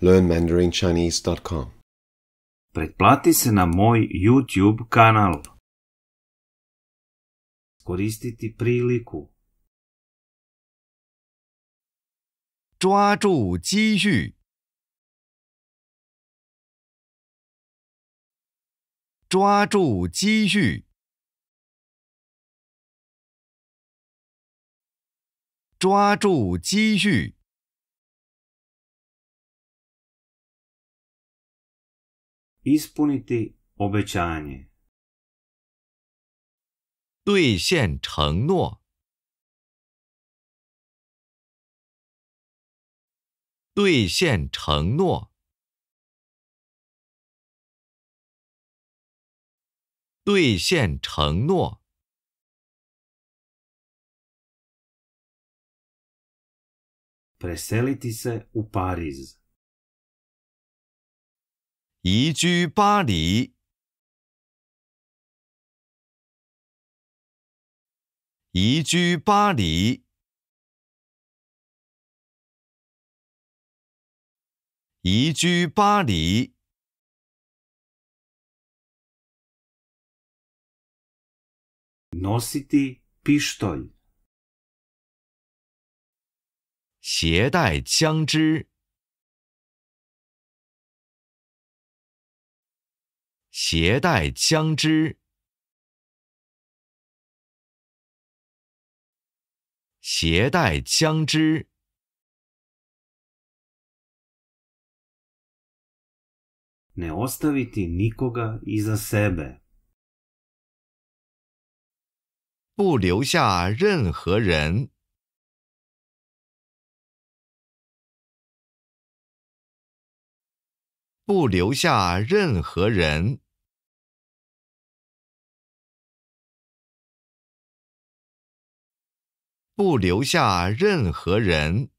LearnMandarinChinese.com Pretplati se na moj YouTube kanal. Koristiti priliku. 抓住机遇，抓住机遇，抓住机遇，Ispuniti obećanje. 兑现承诺，兑现承诺，兑现承诺，Preseliti se u Pariz. 移居巴黎，移居巴黎，移居巴黎，Nositi pištolj. 携带枪支，携带枪支，携带枪支，Ne ostaviti nikoga iza sebe. 不留下任何人，不留下任何人，不留下任何人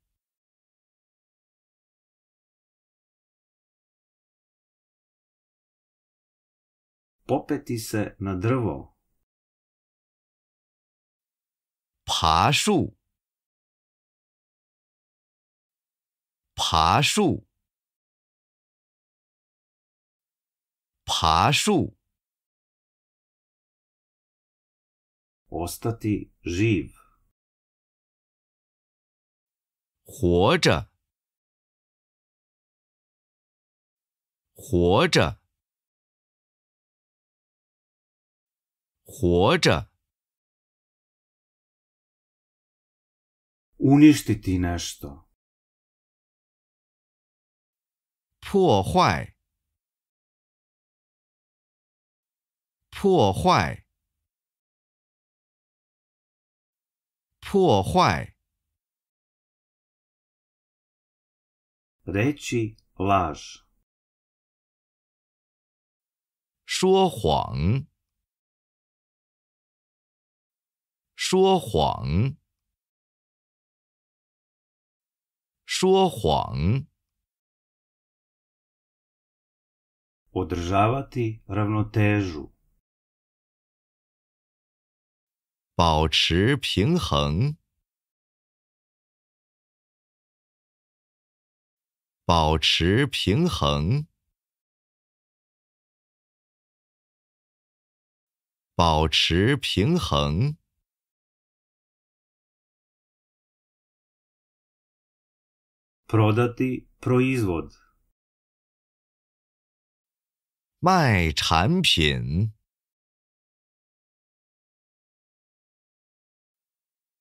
，Popeti se na drvo. 爬树，爬树，爬树，Ostati živ. 活着，活着，活着，Uništiti nešto. 破坏，破坏，破坏，Reći laž. 说谎，说谎，说谎，Održavati ravnotežu. 保持平衡，保持平衡，保持平衡.卖产品，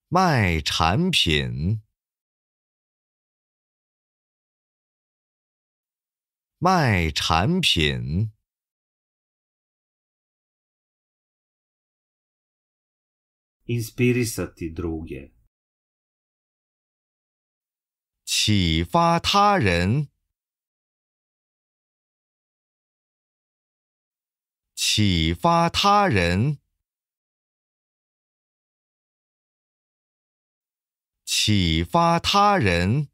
卖产品，卖产品，Inspirisati druge. 启发他人，启发他人，启发他人，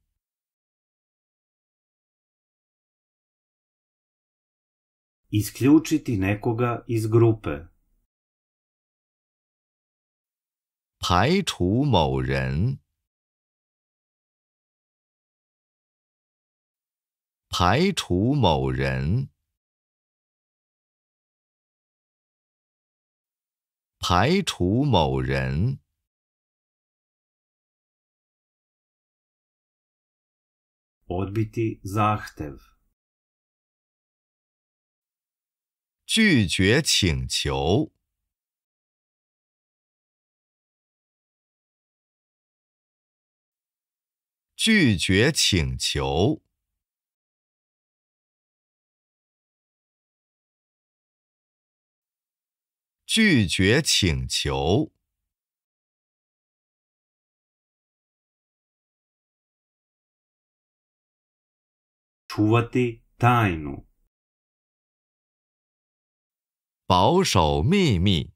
Isključiti nekoga iz grupe. 排除某人， ， 排除某人，排除某人， odbiti zahtev, 拒绝请求，拒绝请求，拒绝请求，čuvati tajnu, 保守秘密，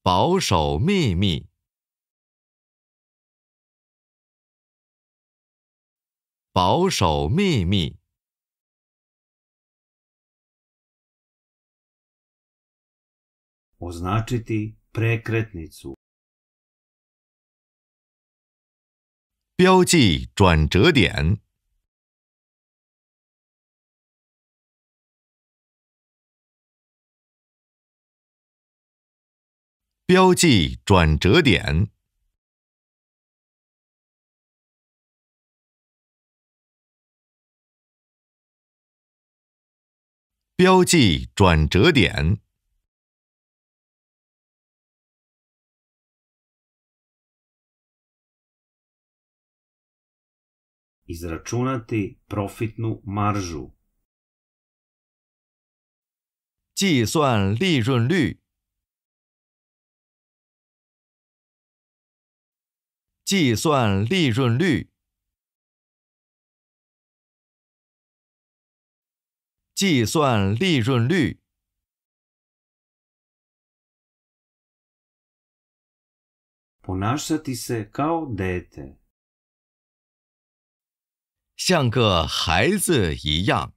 保守秘密，保守秘密，označiti prekretnicu, 标记转折点，标记转折点，标记转折点，izračunati profitnu maržu, 计算利润率，计算利润率，计算利润率，ponašati se kao dete, 像个孩子一样，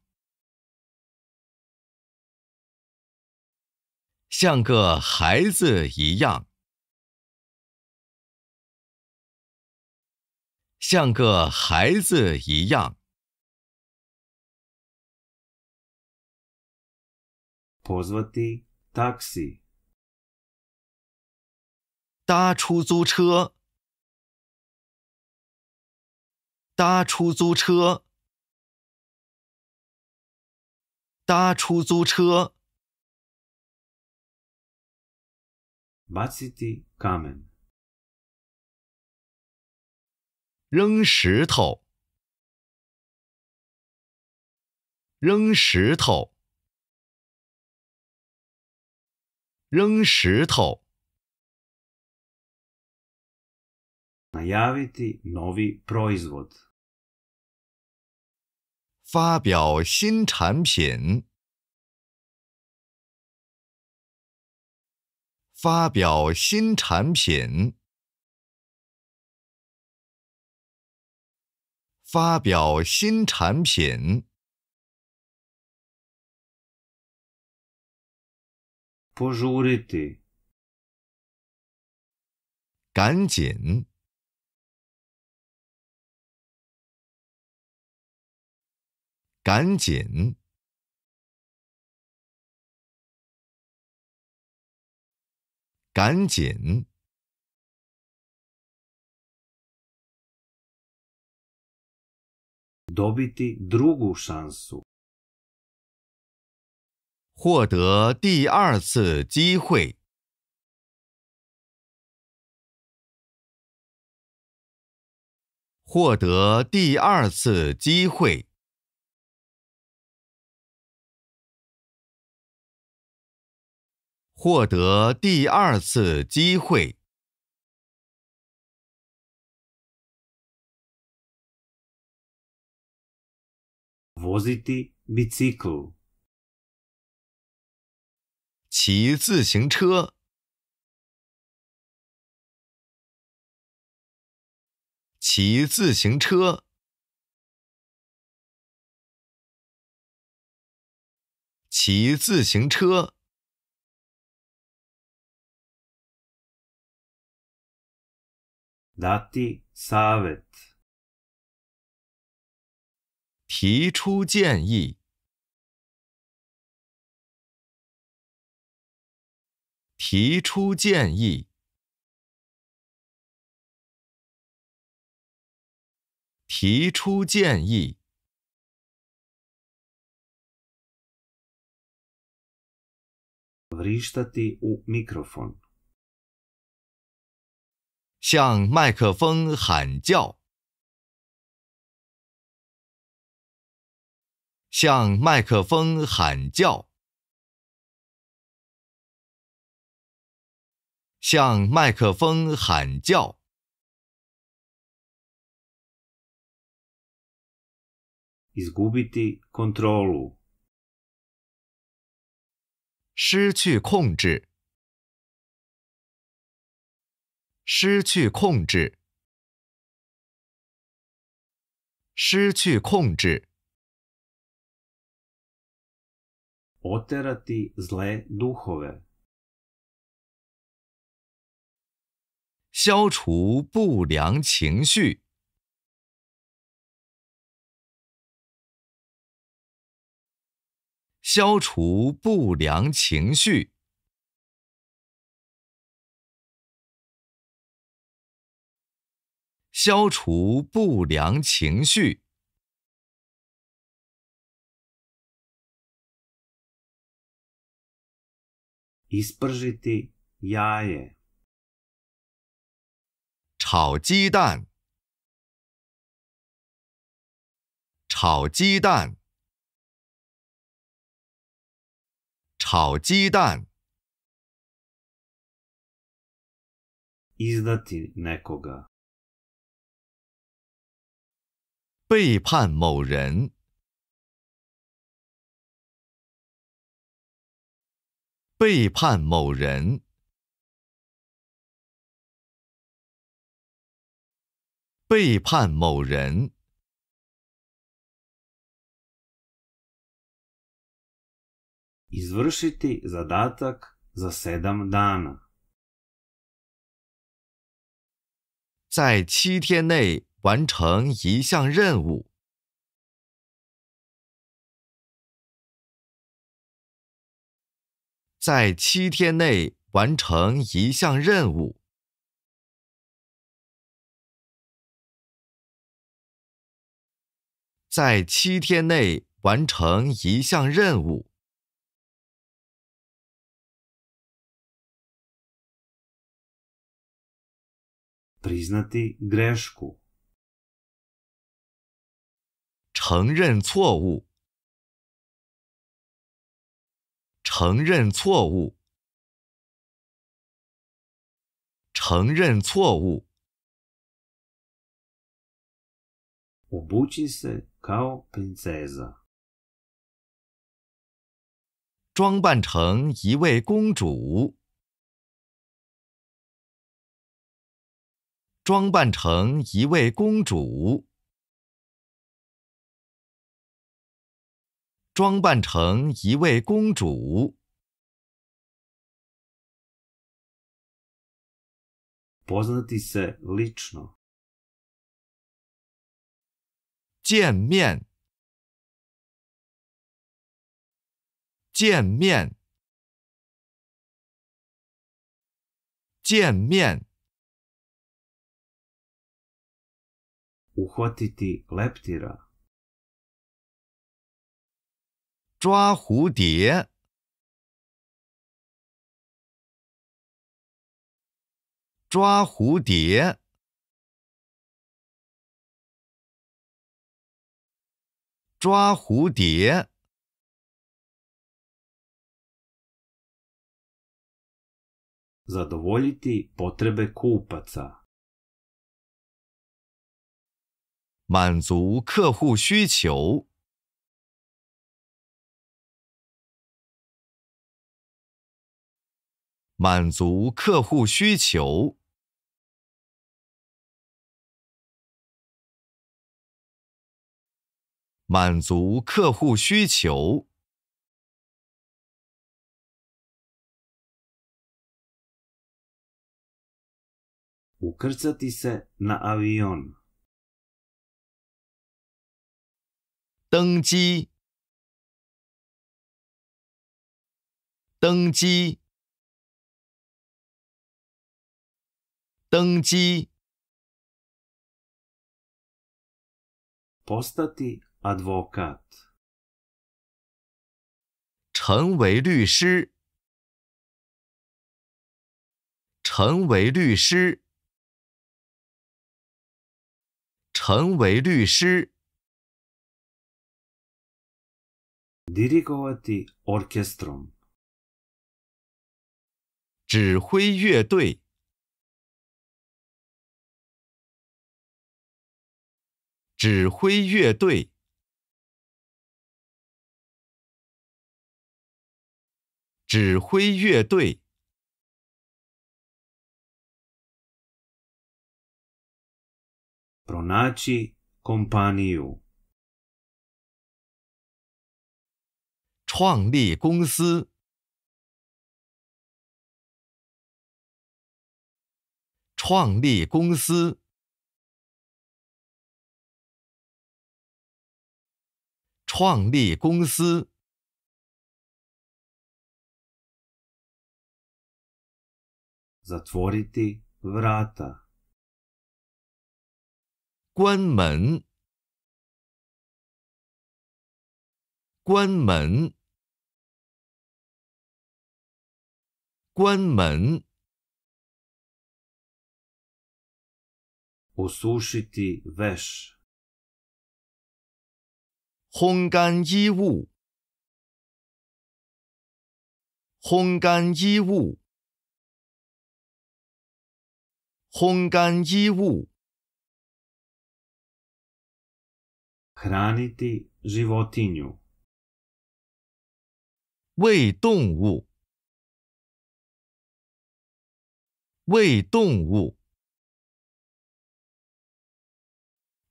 像个孩子一样，像个孩子一样，pozvati taksi, 搭出租车，搭出租车，搭出租车，baciti kamen, 扔石头，扔石头，扔石头，najaviti novi proizvod, 发表新产品，发表新产品，发表新产品，požuriti, 赶紧，赶紧，赶紧，获得第二次机会，获得第二次机会，获得第二次机会，voziti 骑自行车，骑自行车，骑自行车，dati savet, 提出建议，提出建议，提出建议，vrištati u mikrofon, 向麦克风喊叫，向麦克风喊叫，向麦克风喊叫，izgubiti kontrolu, 失去控制，失去控制，失去控制，oterati zle duhove, 消除不良情绪，消除不良情绪，消除不良情绪，ispržiti jaje, 炒鸡蛋，炒鸡蛋，炒鸡蛋，izdati nekoga, 背叛某人，背叛某人，背叛某人，izvršiti zadatak za sedam dana, 在七天内完成一项任务。在七天内完成一项任务。在七天内完成一项任务。priznati grešku, 承认错误，承认错误，承认错误，obući se kao princeza, 装扮成一位公主，装扮成一位公主，装扮成一位公主，poznati se lično, 见面，见面，见面，uhvatiti leptira, 抓蝴蝶，抓蝴蝶，抓蝴蝶，zadovoljiti potrebe kupaca, 满足客户需求，满足客户需求，满足客户需求，Ukrcati se na avion. 登机，登机，登机，Postati advokat. 成为律师，成为律师，成为律师，Dirigovati orkestrom. 指挥乐队，指挥乐队，指挥乐队，Pronaći kompaniju. 创立公司，创立公司，创立公司，Zatvoriti vrata. 关门，关门，关门，Osušiti veš. 烘干衣物，烘干衣物，烘干衣物，Hraniti životinju. 喂动物，喂动物，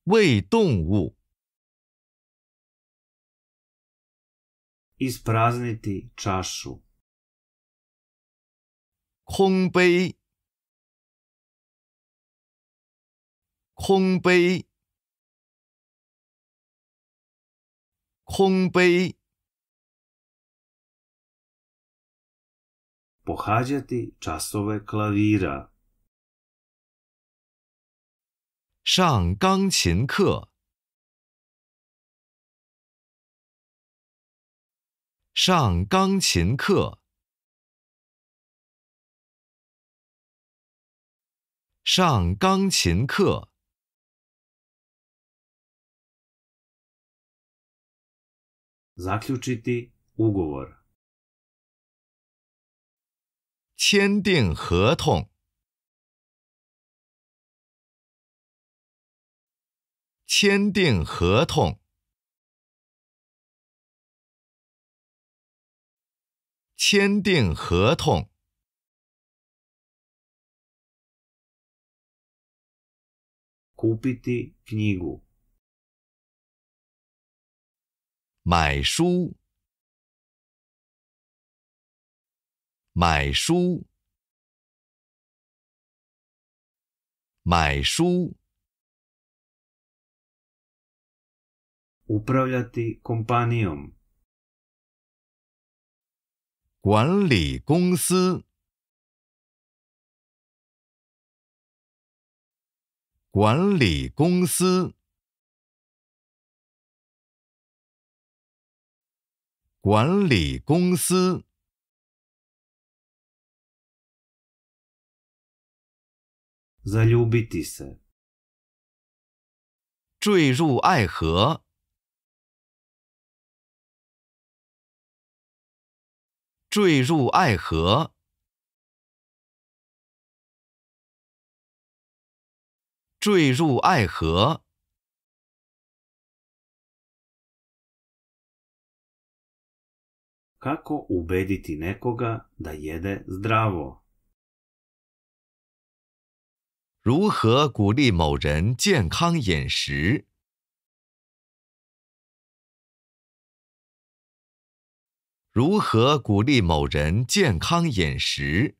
喂动物，Isprazniti čašu. 空杯，空杯，空杯，Pohađati časove klavira. 上钢琴课，上钢琴课，上钢琴课，Zaključiti ugovor. 签订合同，签订合同，签订合同.买书，买书，买书.管理公司，管理公司，管理公司，Zaljubiti se. 坠入爱河，坠入爱河，坠入爱河，Kako ubediti nekoga da jede zdravo? 如何鼓励某人健康饮食？如何鼓励某人健康饮食？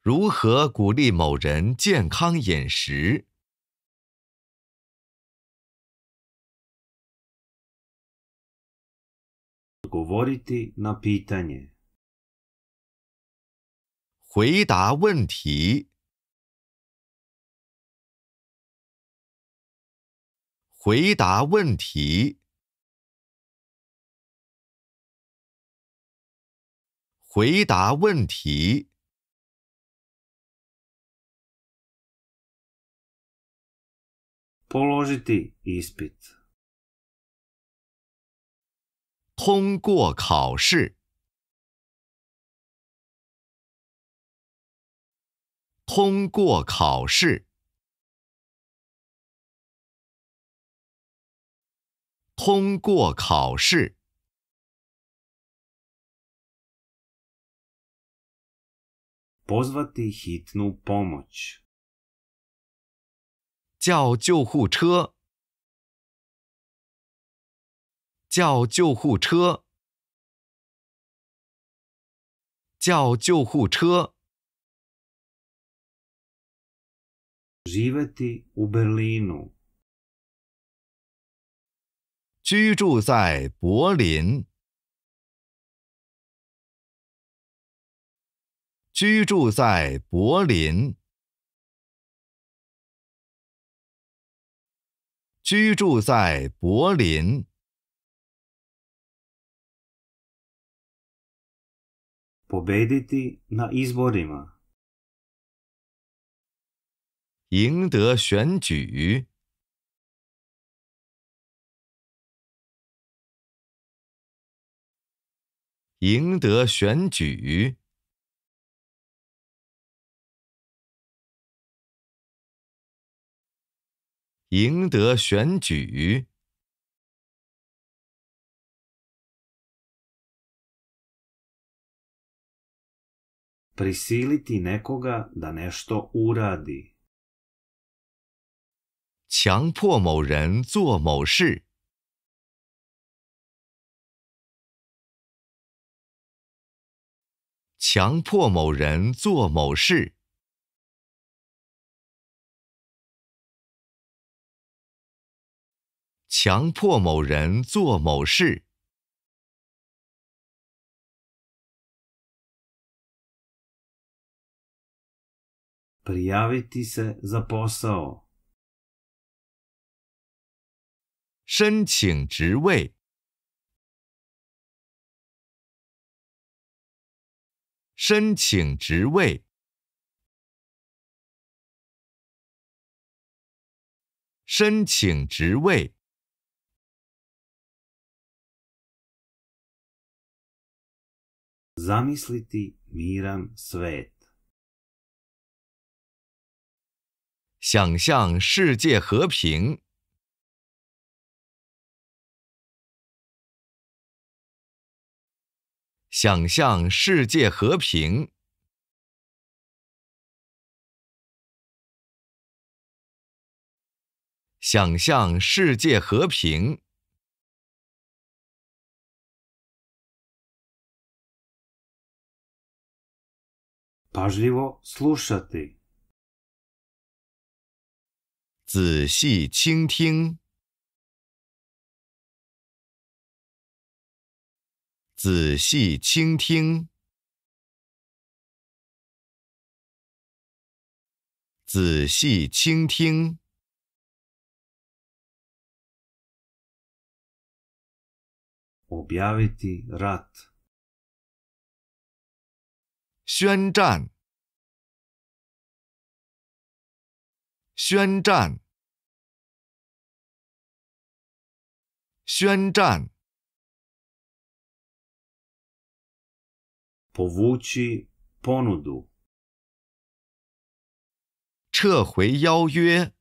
如何鼓励某人健康饮食？Odgovoriti na pitanje. 回答问题。回答问题。回答问题。Položiti ispit. 通过考试。通过考试。通过考试。叫救护车！叫救护车！叫救护车！Živeti u Berlinu. 居住在柏林。居住在柏林。居住在柏林。Pobediti na izborima. 赢得选举。赢得选举。赢得选举。Prisiliti nekoga da nešto uradi. 强迫某人做某事。强迫某人做某事。强迫某人做某事。Prijaviti se za posao. 申请职位。申请职位。申请职位。Zamisliti miran svet. 想象世界和平。想象世界和平。想象世界和平。Pažljivo slušati. 仔细倾听。仔细倾听。仔细倾听。Objaviti rat. 宣战！宣战！宣战！Povući ponudu. 撤回邀约！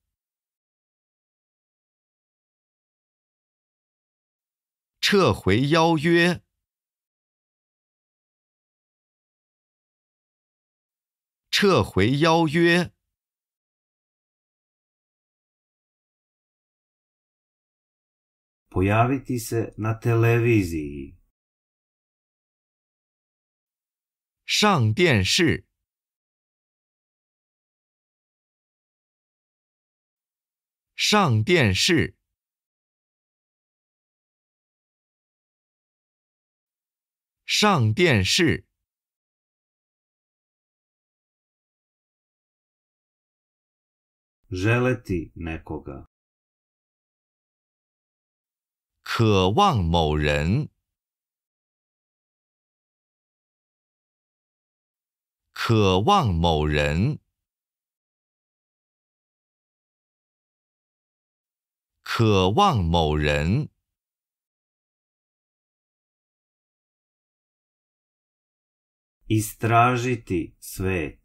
撤回邀约！撤回邀约！Pojaviti se na televiziji. 上电视。上电视。上电视。Zelatymekoga 渴望某人。渴望某人，渴望某人，istražiti svet,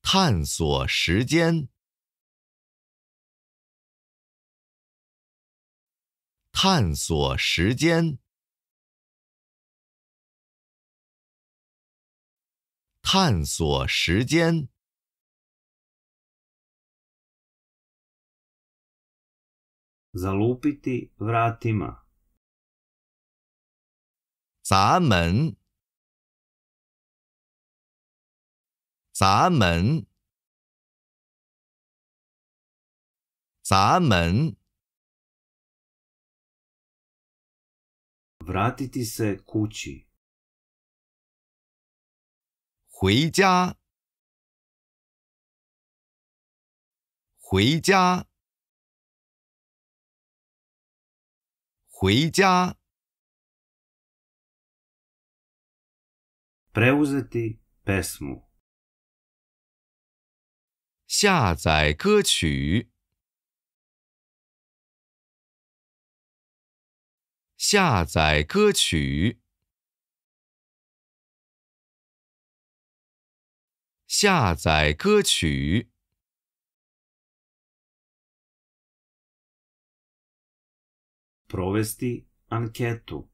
探索时间，探索时间，探索时间，zalupiti vratima, 砸门，砸门，砸门，vratiti se kući, 回家，回家，回家，preuzeti pesmu, 下载歌曲，下载歌曲，下载歌曲，provesti anketu,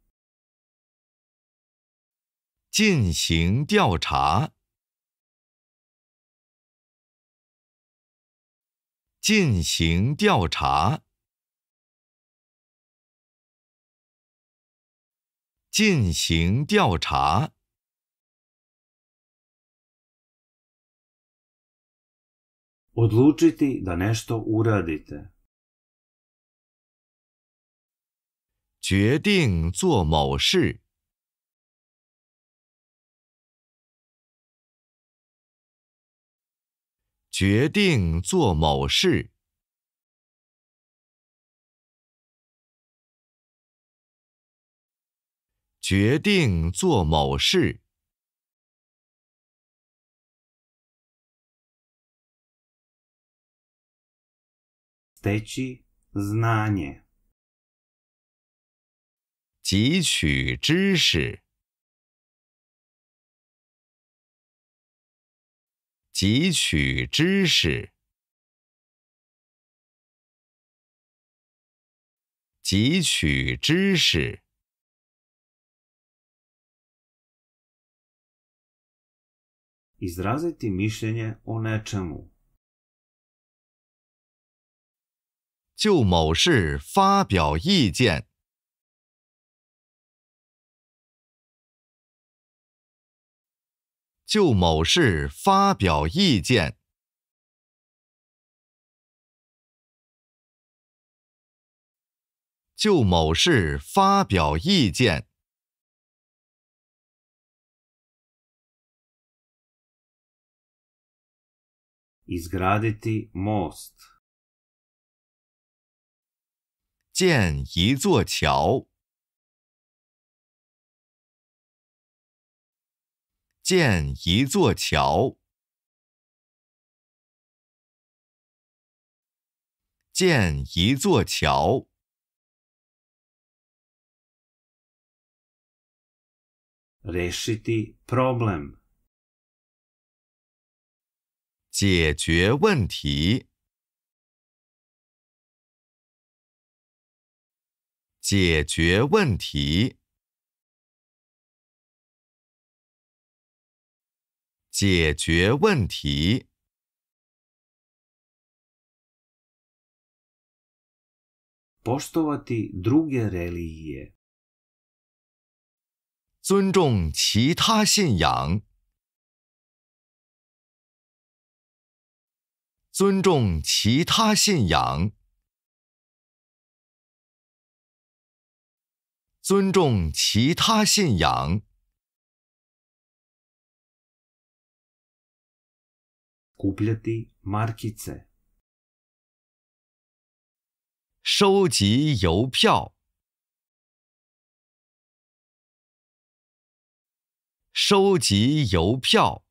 进行调查，进行调查，进行调查，odlučiti da nešto uradite, 决定做某事，决定做某事，决定做某事，汲取知识，汲取知识，汲取知识，izraziti mišljenje o nečemu, 就某事发表意见，就某事发表意见，就某事发表意见，izgraditi most, 建一座桥，建一座桥，建一座桥，rešiti problem, 解决问题，解决问题，解决问题，poštovati druge religije, 尊重其他信仰，尊重其他信仰。尊重其他信仰。Markice. 收集邮票。收集邮票。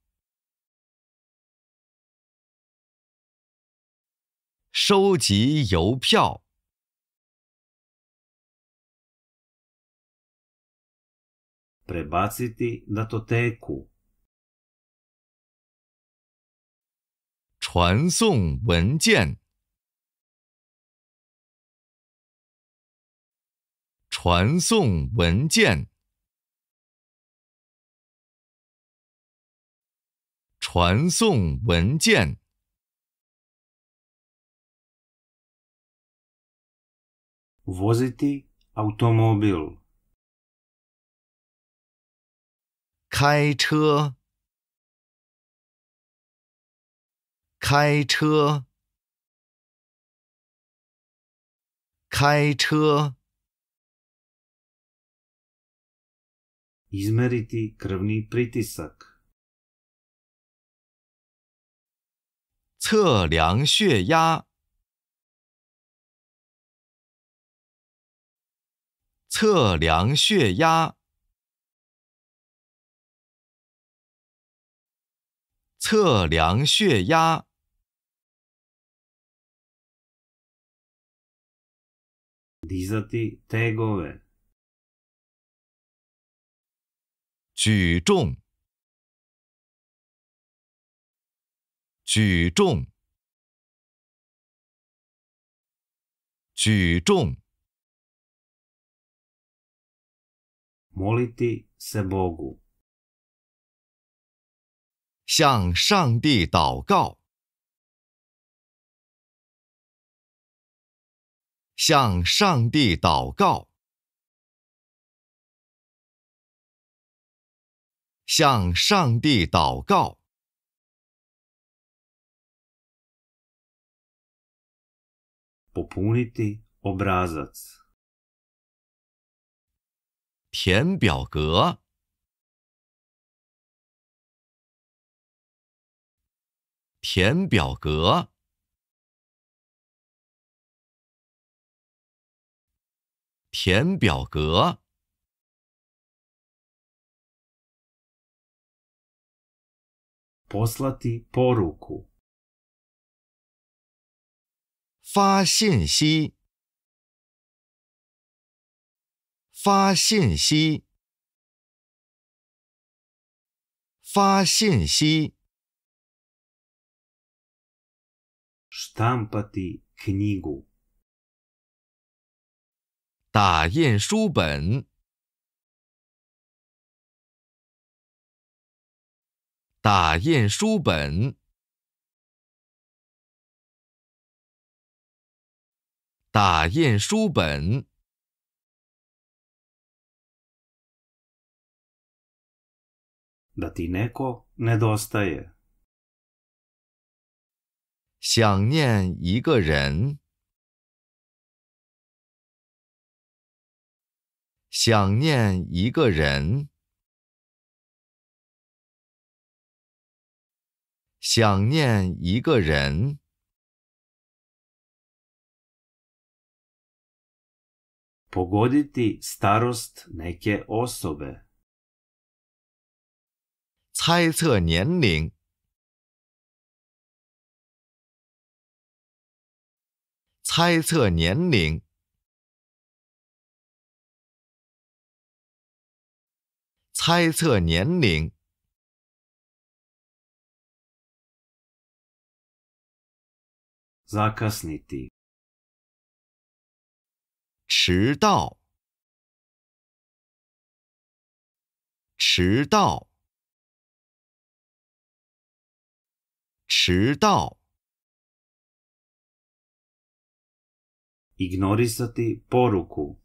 收集邮票。Prebaciti datoteku. 传送文件。传送文件。传送文件。Voziti automobil. 开车。开车。开车。Izmeriti krvni pritisak. 测量血压。测量血压。测量血压。Dizati tegove. 举重。举重。举重。Moliti se Bogu. 向上帝祷告。向上帝祷告。向上帝祷告。Popuniti obrazac. 填表格。填表格。填表格。Poslati poruku. 发信息。发信息。发信息。Štampati knjigu. 打印书本。打印书本。打印书本。Da ti neko nedostaje. 想念一个人。想念一个人。想念一个人。Pogoditi starost neke osobe. 猜测年龄。猜测年龄。猜测年龄。Zakasniti. 迟到。迟到。迟到。Ignorisati poruku.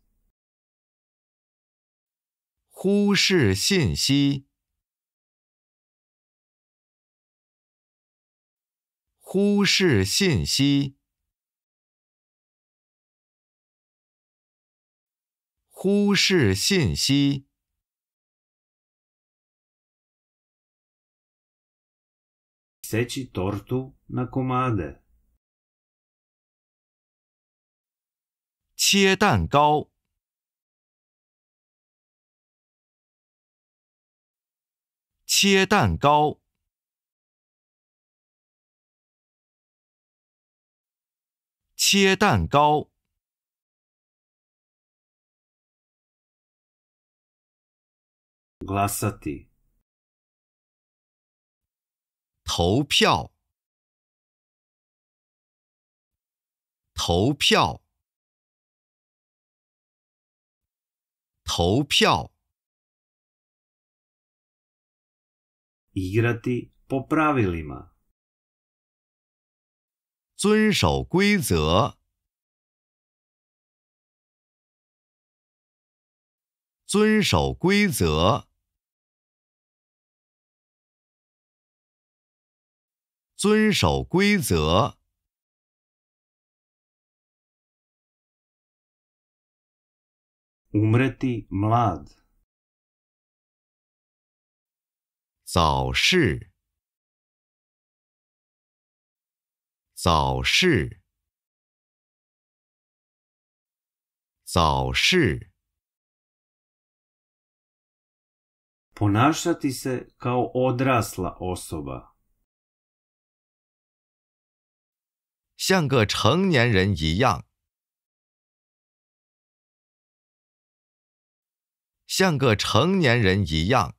忽视信息。 忽视信息，忽视信息， Seći tortu na komade. 切蛋糕，切蛋糕，切蛋糕，Glasati. 投票，投票，投票，Igrati po pravilima. 遵守规则，遵守规则，遵守规则，Umreti mlad. 早逝，早逝，早逝，Ponašati se kao odrasla osoba. 像个成年人一样，像个成年人一样，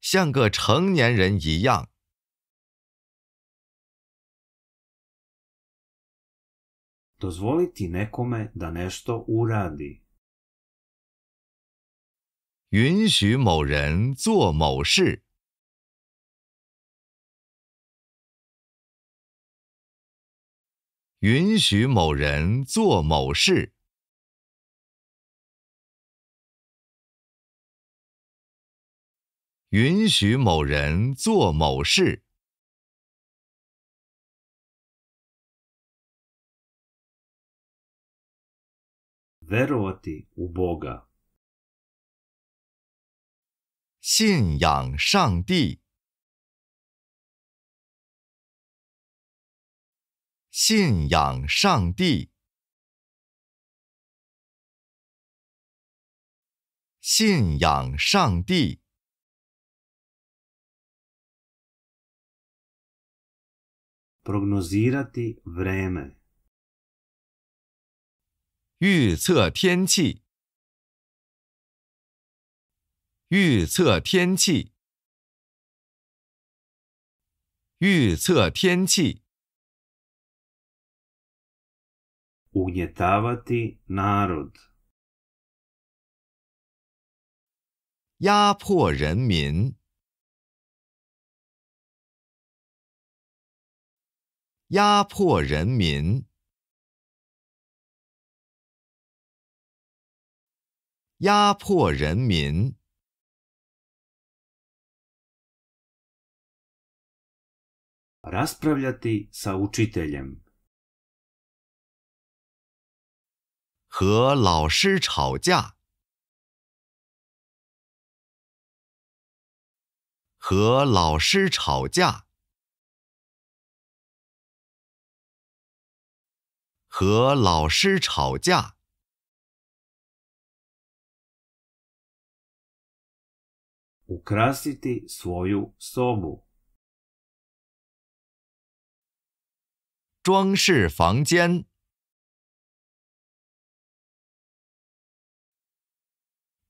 像个成年人一样，Dozvoliti nekome da nešto uradi. 允许某人做某事，允许某人做某事，允许某人做某事，Verovati u Boga. 信仰上帝，信仰上帝，信仰上帝.预测天气，预测天气，预测天气，Ugnjetavati narod. 压迫人民，压迫人民，压迫人民，Raspravljati sa učiteljem. 和老师吵架，和老师吵架，和老师吵架，Ukrasiti svoju sobu. 装饰房间，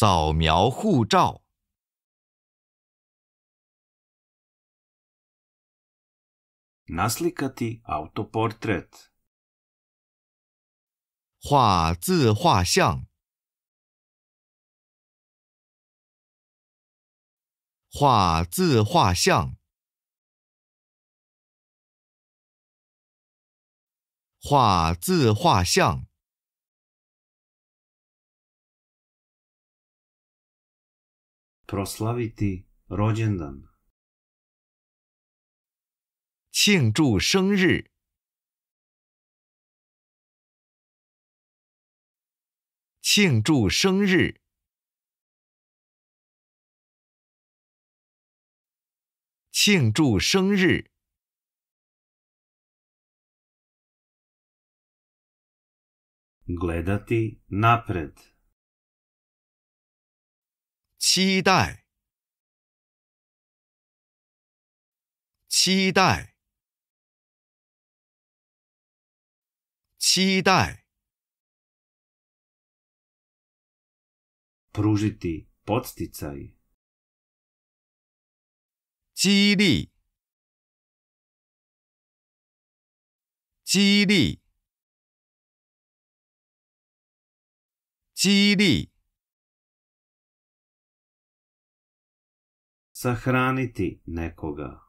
扫描护照。Naslikati autoportret。画自画像。画自画像。画自画像。Proslaviti rođendan. 庆祝生日，庆祝生日，庆祝生日，Gledati napred. 期待，期待，期待，Pružiti podsticaj. 激励，激励，激励，Sahraniti nekoga.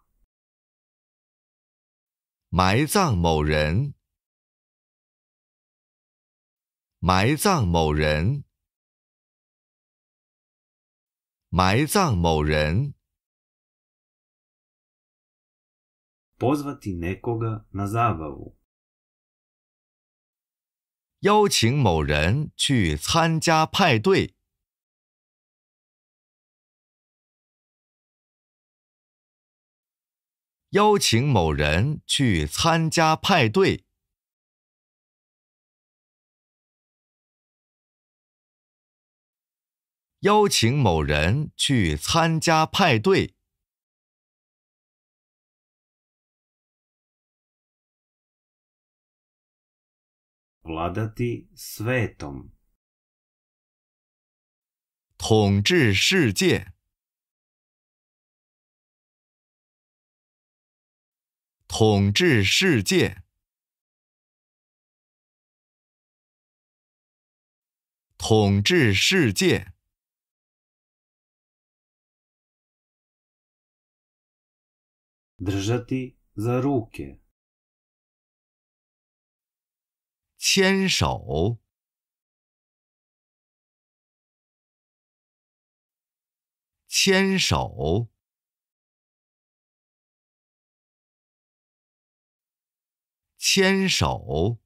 埋葬某人，埋葬某人，埋葬某人，Pozvati nekoga na zabavu. 邀请某人去参加派对，邀请某人去参加派对，邀请某人去参加派对。Vladati svetom. 统治世界，统治世界，统治世界.牵手，牵手，牵手。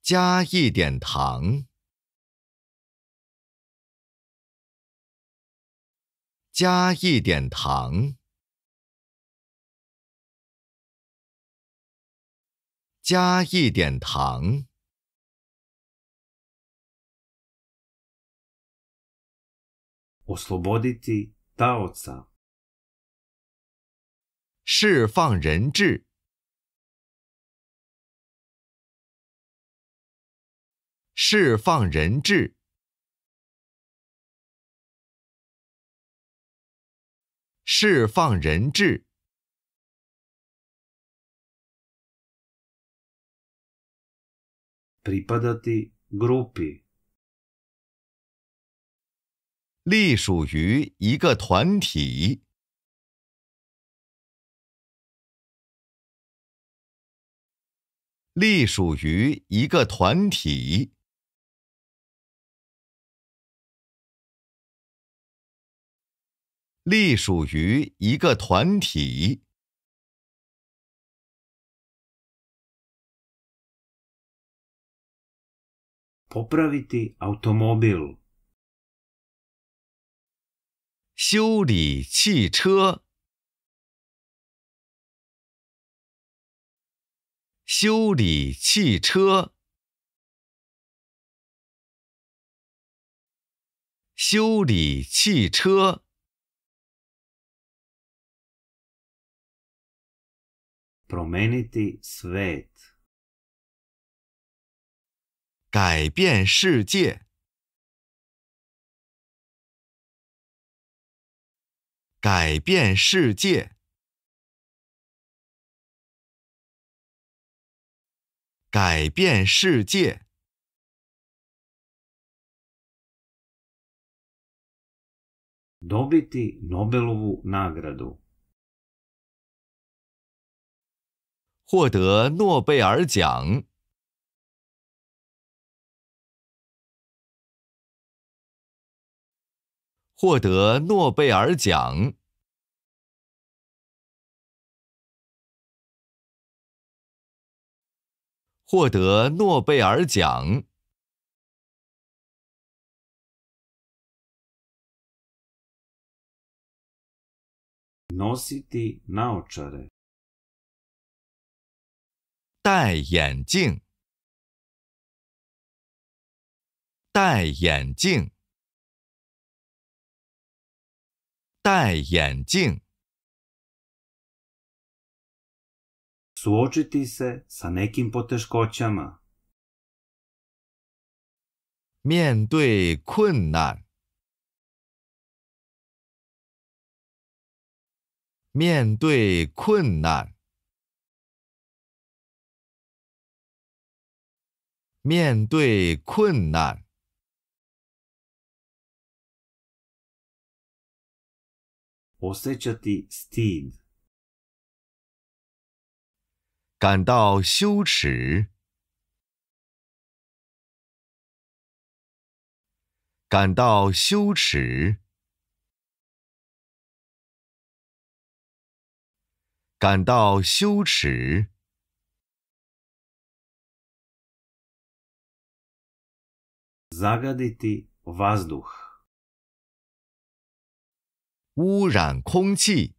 加一点糖。加一点糖。加一点糖。Osloboditi taoca. 释放人质，释放人质，释放人质，Pripadati grupi. 隶属于一个团体，隶属于一个团体，隶属于一个团体，Popraviti automobil. 修理汽车，修理汽车，修理汽车，Promeniti svet. 改变世界，改变世界，改变世界。Dobiti Nobelovu nagradu. 获得诺贝尔奖，获得诺贝尔奖，获得诺贝尔奖，Nositi naočare. 戴眼镜，戴眼镜，戴眼镜，Suočiti se sa nekim poteškoćama. 面对困难，面对困难，面对困难，Osjećati stid. 感到羞耻，感到羞耻，感到羞耻，Zagaditi vazduh. 污染空气，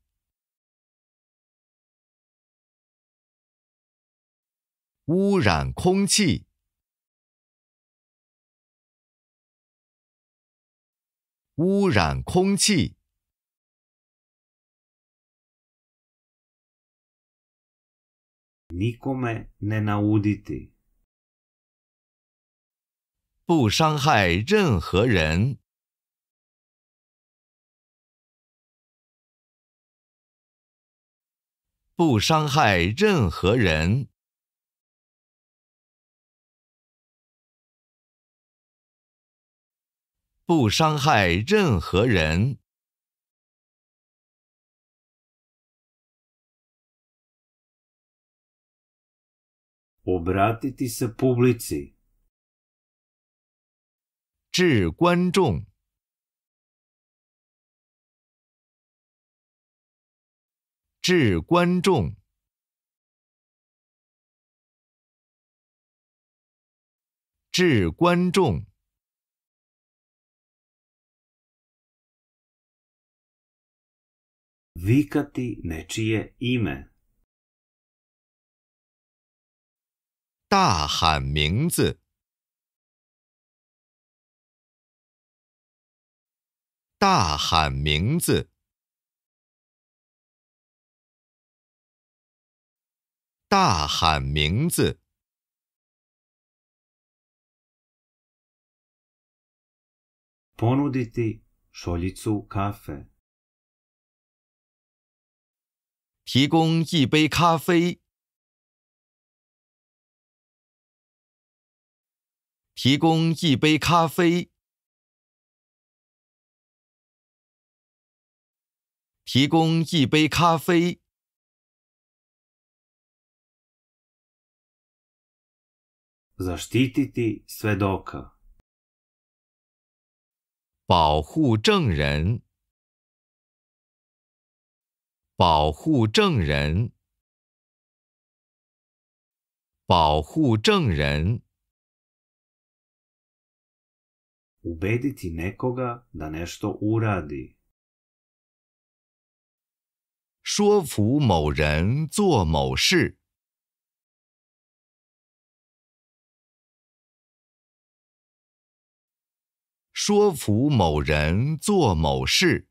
污染空气，污染空气，Nikome ne nauditi. 不伤害任何人，不伤害任何人，不伤害任何人，Obratiti se publici. 致观众，致观众，致观众，Vikati nečije ime. 大喊名字，大喊名字，大喊名字，Ponuditi šoljicu kafe. 提供一杯咖啡，提供一杯咖啡，提供一杯咖啡，Zaštititi svedoka. 保护证人，保护证人，保护证人，Ubediti nekoga da nešto uradi. 说服某人做某事，说服某人做某事。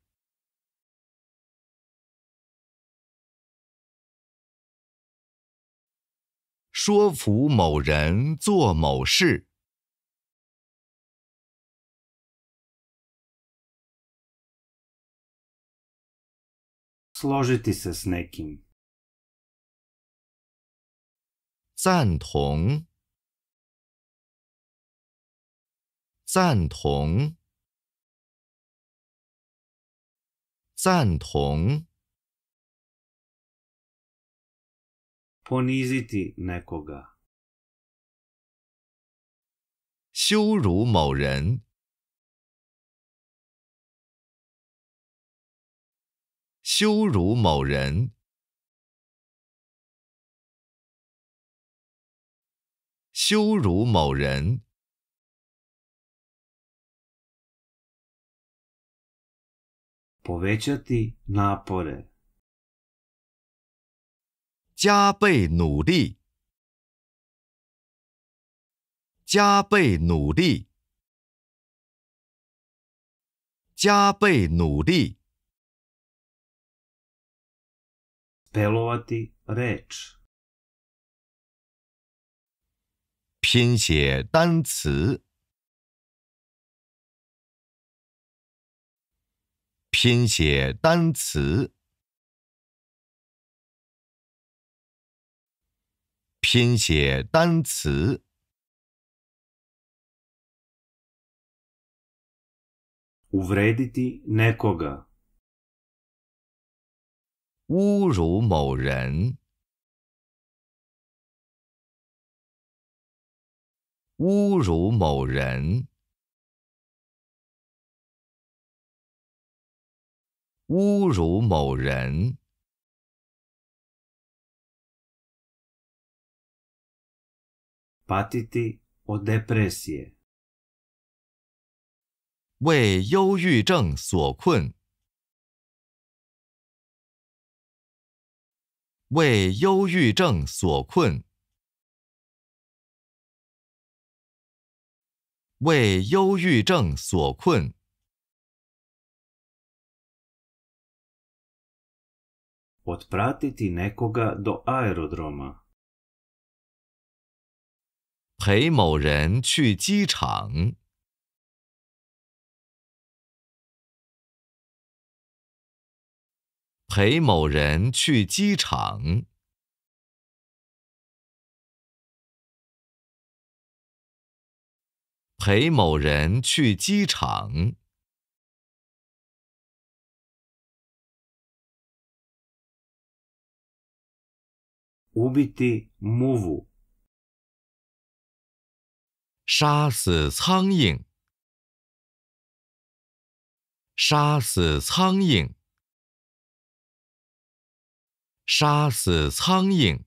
说服某人做某事。Složiti se s nekim. 赞同。赞同，赞同，Poniziti nekoga. 羞辱某人，羞辱某人，羞辱某人，Povećati napore. 加倍努力，加倍努力，加倍努力 reč. 拼写单词，拼写单词，拼写单词，Uvrediti nekoga. 侮辱某人，侮辱某人，侮辱某人，Patiti od depresije. 为忧郁症所困，为忧郁症所困，为忧郁症所困，Otpratiti nekoga do aerodroma. 陪某人去机场，陪某人去机场，陪某人去机场，Ubiti muvu. 杀死苍蝇，杀死苍蝇，杀死苍蝇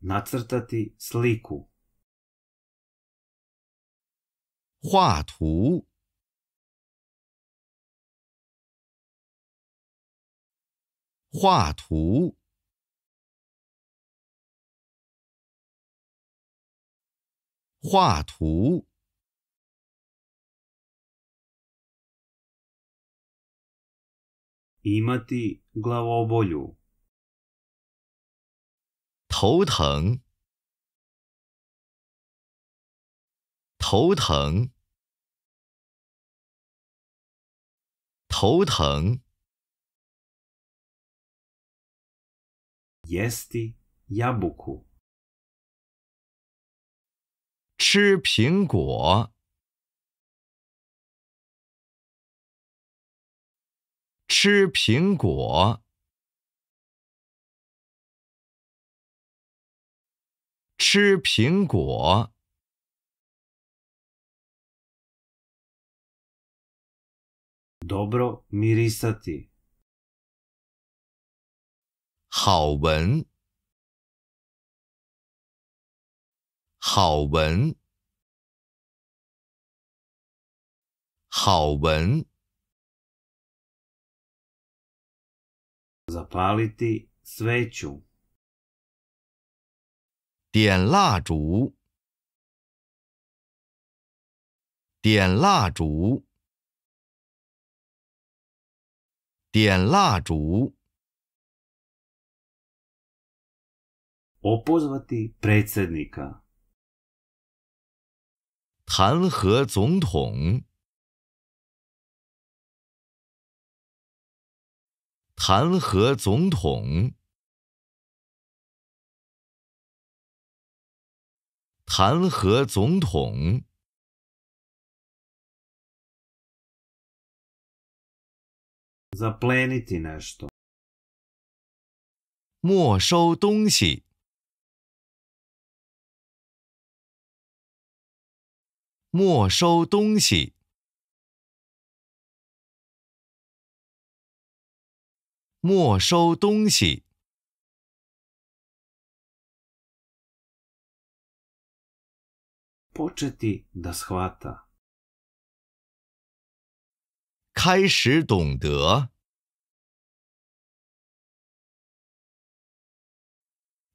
，Nacrtati sliku. 画图，画图，画图，Imati glavobolju. 头疼，头疼，头疼，Jesti jabuku. 吃苹果，吃苹果，吃苹果，Dobro mirisati. 好闻，好闻，好闻，Zapaliti sveću. 点蜡烛，点蜡烛，点蜡烛，Opozvati predsjednika. 弹劾总统，弹劾总统，弹劾总统，Zapleniti nešto. 没收东西，没收东西，没收东西，Početi da shvata. 开始懂得，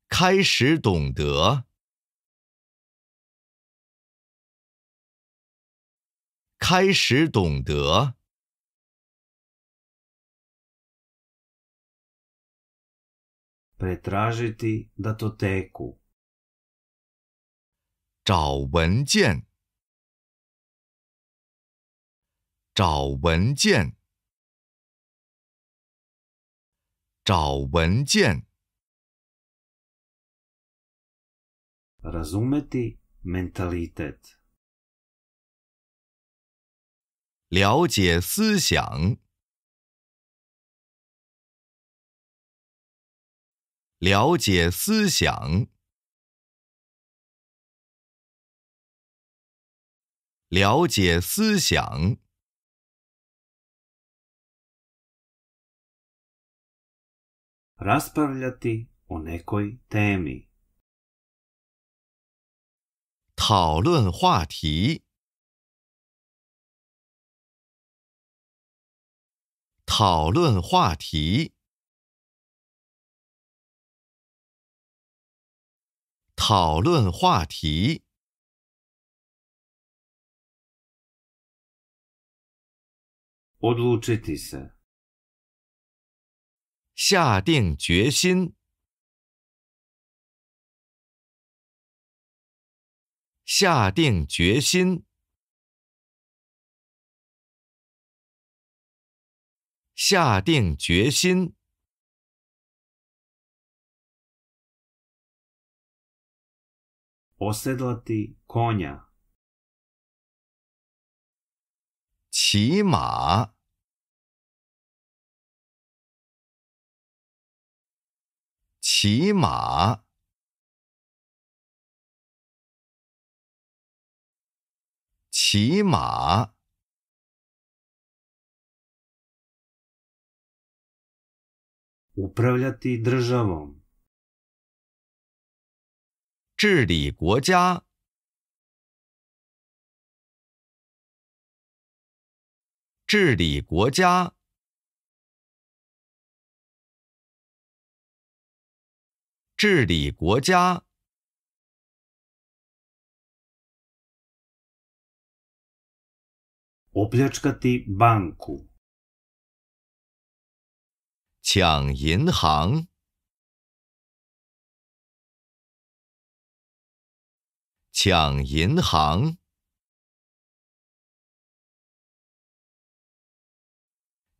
开始懂得，开始懂得，Pretražiti datoteku. 找文件，找文件，找文件，Razumeti mentalitet. 了解思想，了解思想，了解思想，Raspravljati o nekoj temi. 讨论话题，讨论话题，讨论话题.下定决心，下定决心，下定决心，Osedlati konja. 骑马，骑马，骑马，治理国家，治理国家，治理国家，Opljačkati banku. 抢银行，抢银行，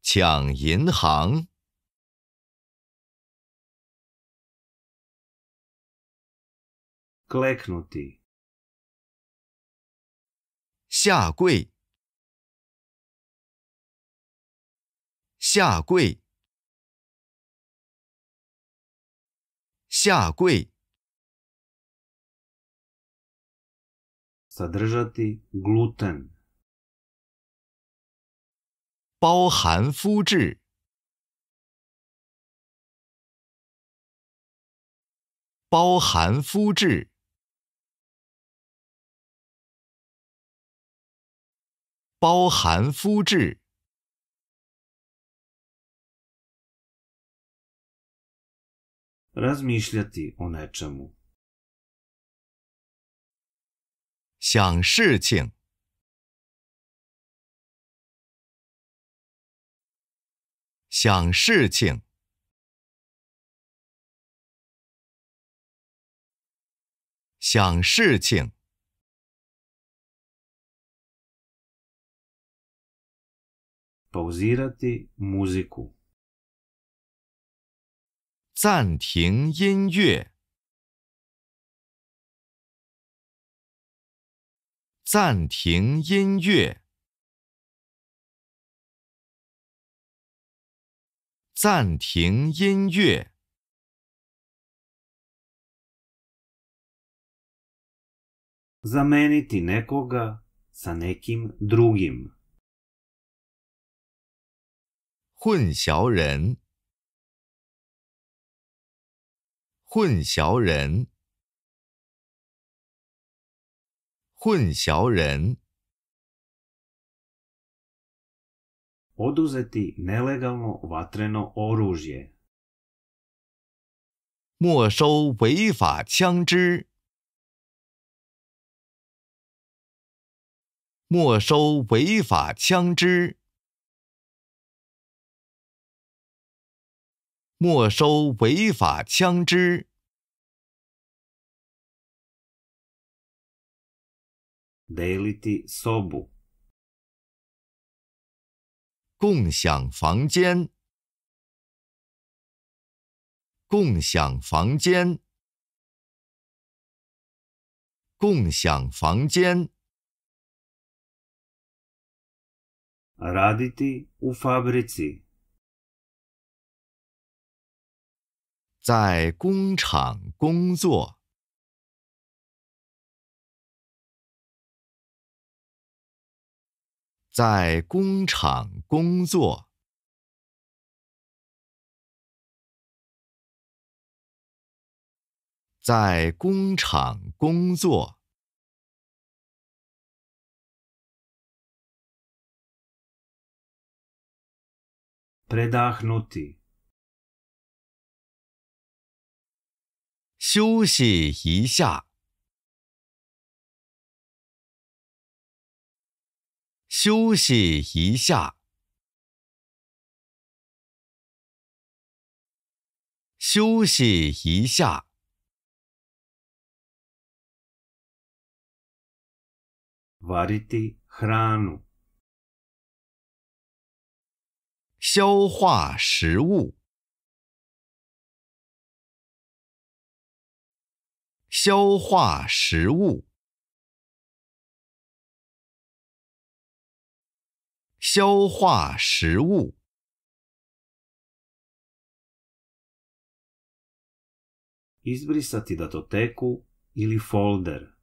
抢银行.下跪，下跪，下跪，Sadržati gluten. 包含麸质，包含麸质，包含麸质，Razmišljati o nečemu. 想事情，想事情，想事情，Pauzirati muziku. 暂停音乐。暂停音乐。暂停音乐。Zameniti nekoga sa nekim drugim. 混淆人。混淆人。混淆人。Oduzeti nelegalno vatreno oružje. 没收违法枪支。没收违法枪支。没收违法枪支。Deliti sobu. 共享房间。共享房间。共享房间。Raditi u fabrici. 在工厂工作。在工厂工作。在工厂工作。Predahnuti. 休息一下。休息一下。休息一下。Variti hranu. 消化食物。消化食物。消化食物。Izbrisati datoteku ili folder.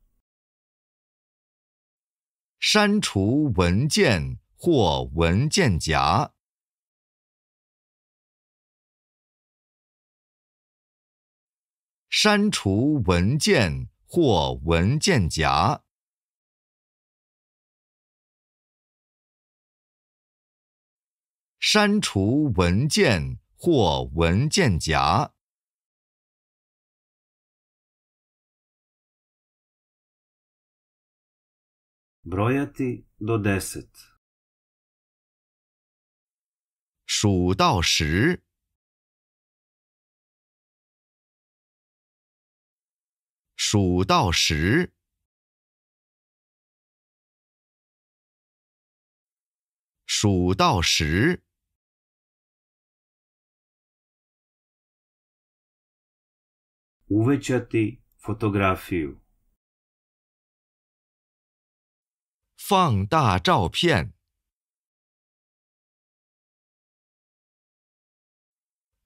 删除文件或文件夹。删除文件或文件夹。删除文件或文件夹。Brojati do deset. 数到十。数到十。数到十。Fotografiju. 放大照片。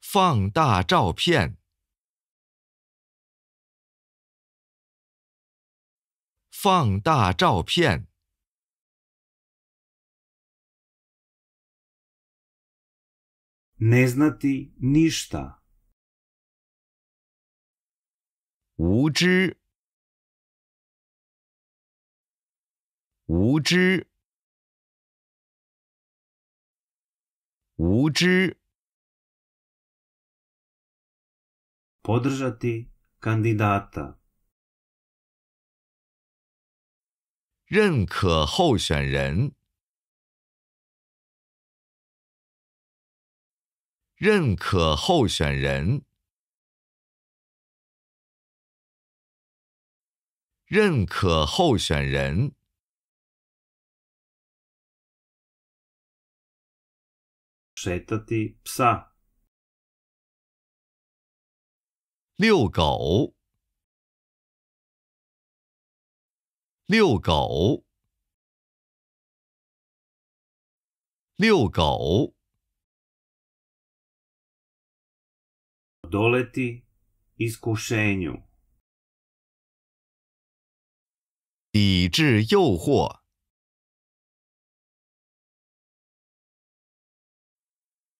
放大照片。放大照片。无知。无知。无知。Podržati kandidata. 认可候选人。认可候选人。认可候选人。Šetati psa. 遛狗，遛狗，遛狗，Doleti iskušenju. 抵制诱惑，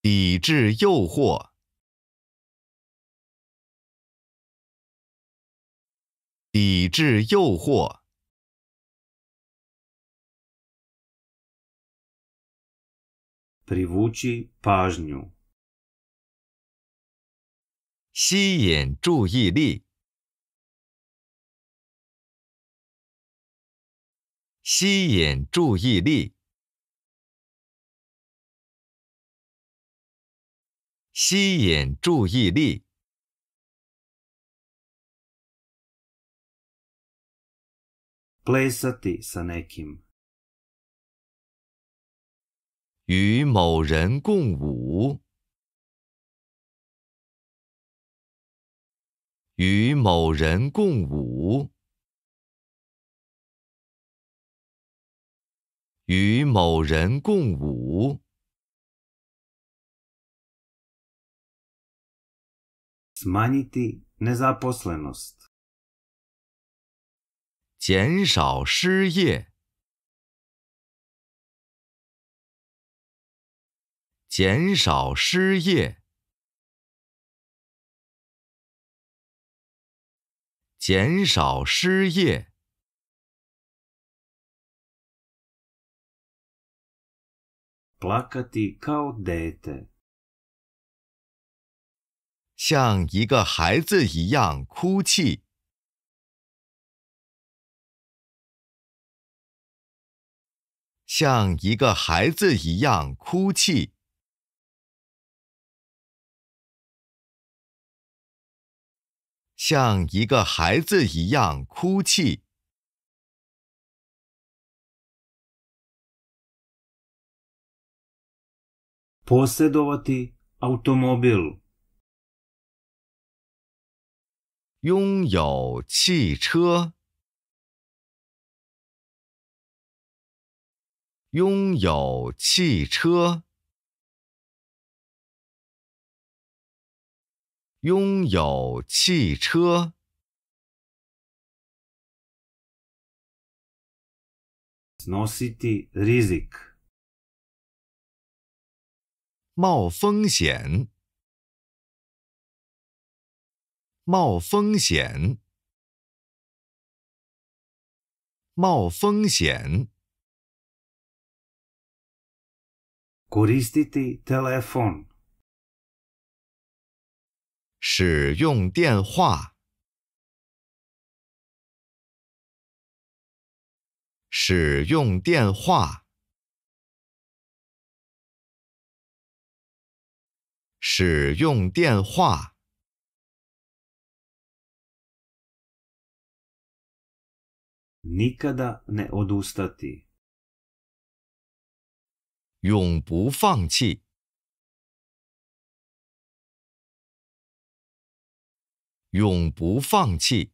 抵制诱惑，抵制诱惑，Privući pažnju. 吸引注意力，吸引注意力，吸引注意力，Plesati sa nekim. 与某人共舞，与某人共舞，与某人共舞，Smanjiti nezaposlenost. 减少失业，减少失业，减少失业.像一个孩子一样哭泣，像一个孩子一样哭泣，像一个孩子一样哭泣，Posjedovati automobil. 拥有汽车，拥有汽车，拥有汽车，Snositi rizik. 冒风险，冒风险，冒风险，Koristiti telefon. 使用电话，使用电话，使用电话，Nikada ne odustati. 永不放弃，永不放弃，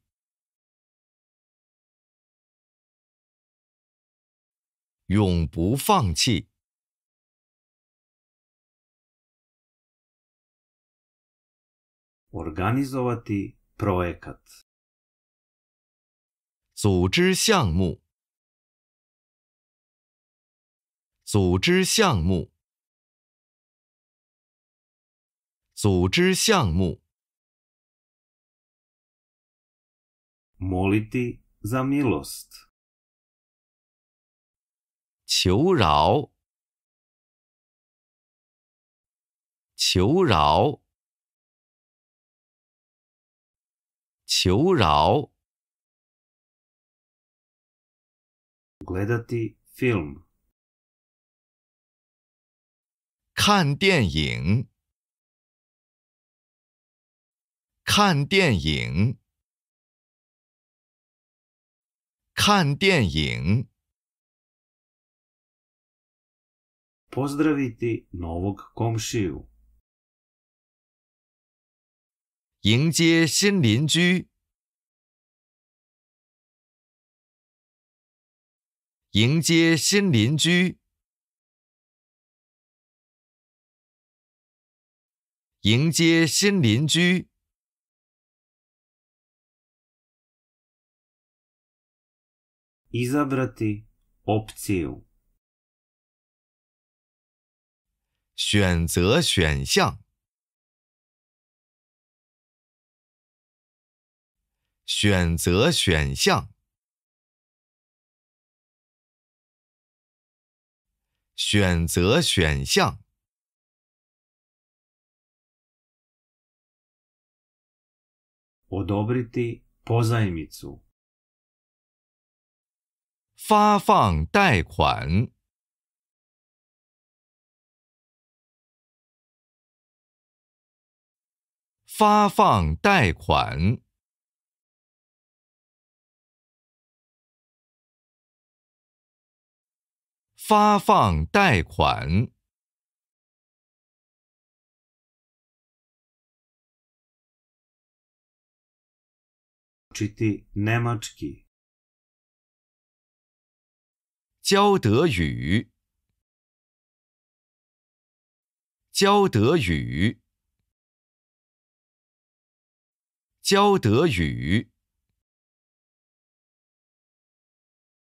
永不放弃。Organizovati projekat. 组织项目，组织项目，组织项目，Moliti za milost. 求饶，求饶，求饶，Gledati film. 看电影，看电影，看电影，Pozdraviti novog komšiju. 迎接新邻居，迎接新邻居，迎接新邻居。Izabrati opciju. 选择选项，选择选项，选择选项，Odobriti pozajmicu. 发放贷款，发放贷款，发放贷款，Čiti nemački. 教德语，教德语，教德语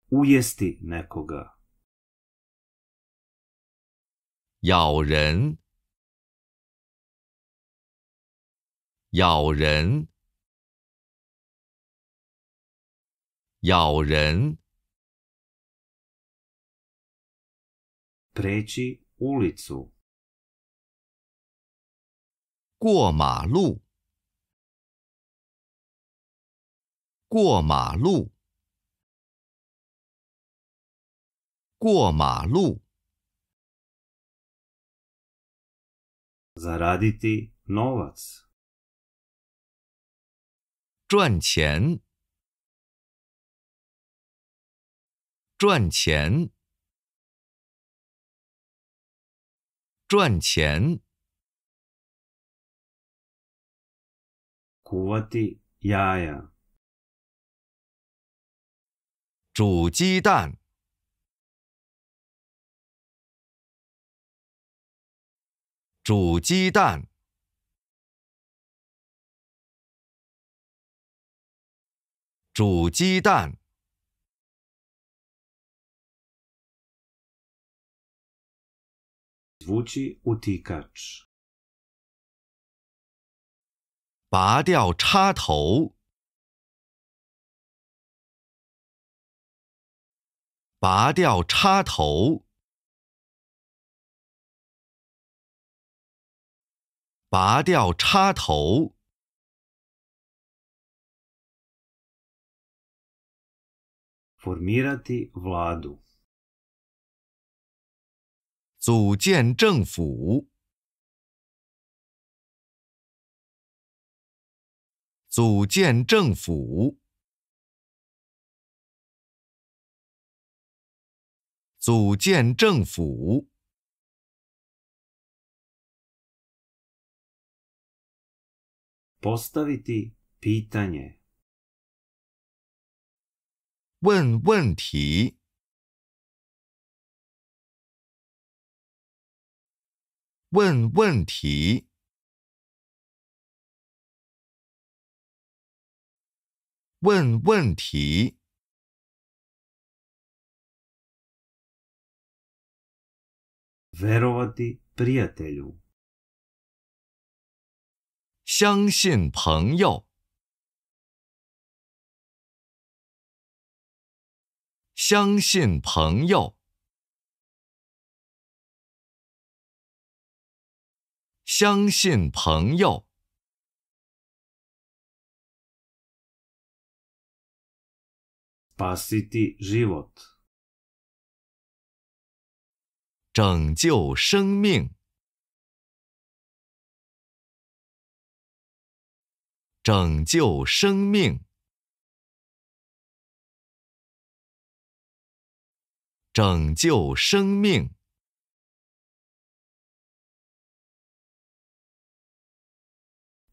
，Ujesti nekoga. 咬人，咬人，咬人，Preći ulicu. 过马路，过马路，过马路，Zaraditi novac. 赚钱，赚钱，赚钱，Kuvati jaja. 煮鸡蛋，煮鸡蛋，煮鸡蛋，拔掉插头，拔掉插头，拔掉插头，Formirati vladu. 组建政府，组建政府，组建政府，Postaviti pitanje. 问问题，问问题，问问题，Verovati prijatelju. 相信朋友，相信朋友，相信朋友，Spasiti život. 拯救生命，拯救生命，拯救生命，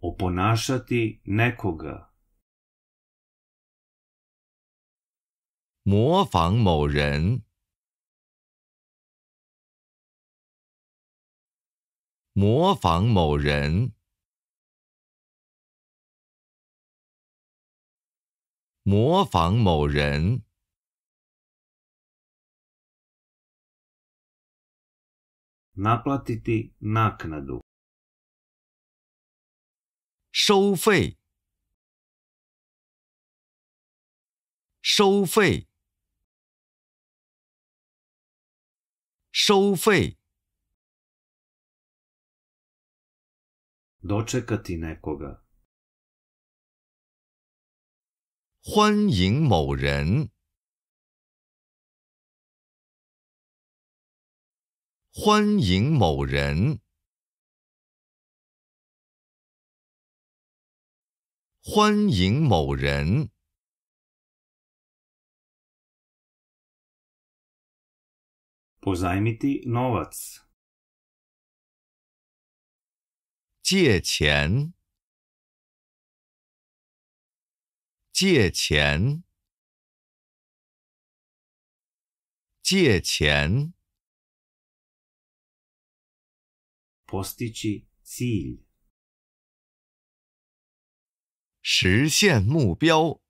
Oponašati nekoga. 模仿某人，模仿某人，模仿某人， Naplatiti naknadu. 收费，收费，收费，Dočekati nekoga. 欢迎某人，欢迎某人，欢迎某人，Pozajmiti novac. 借钱，借钱，借钱，Postići cilj. 实现目标，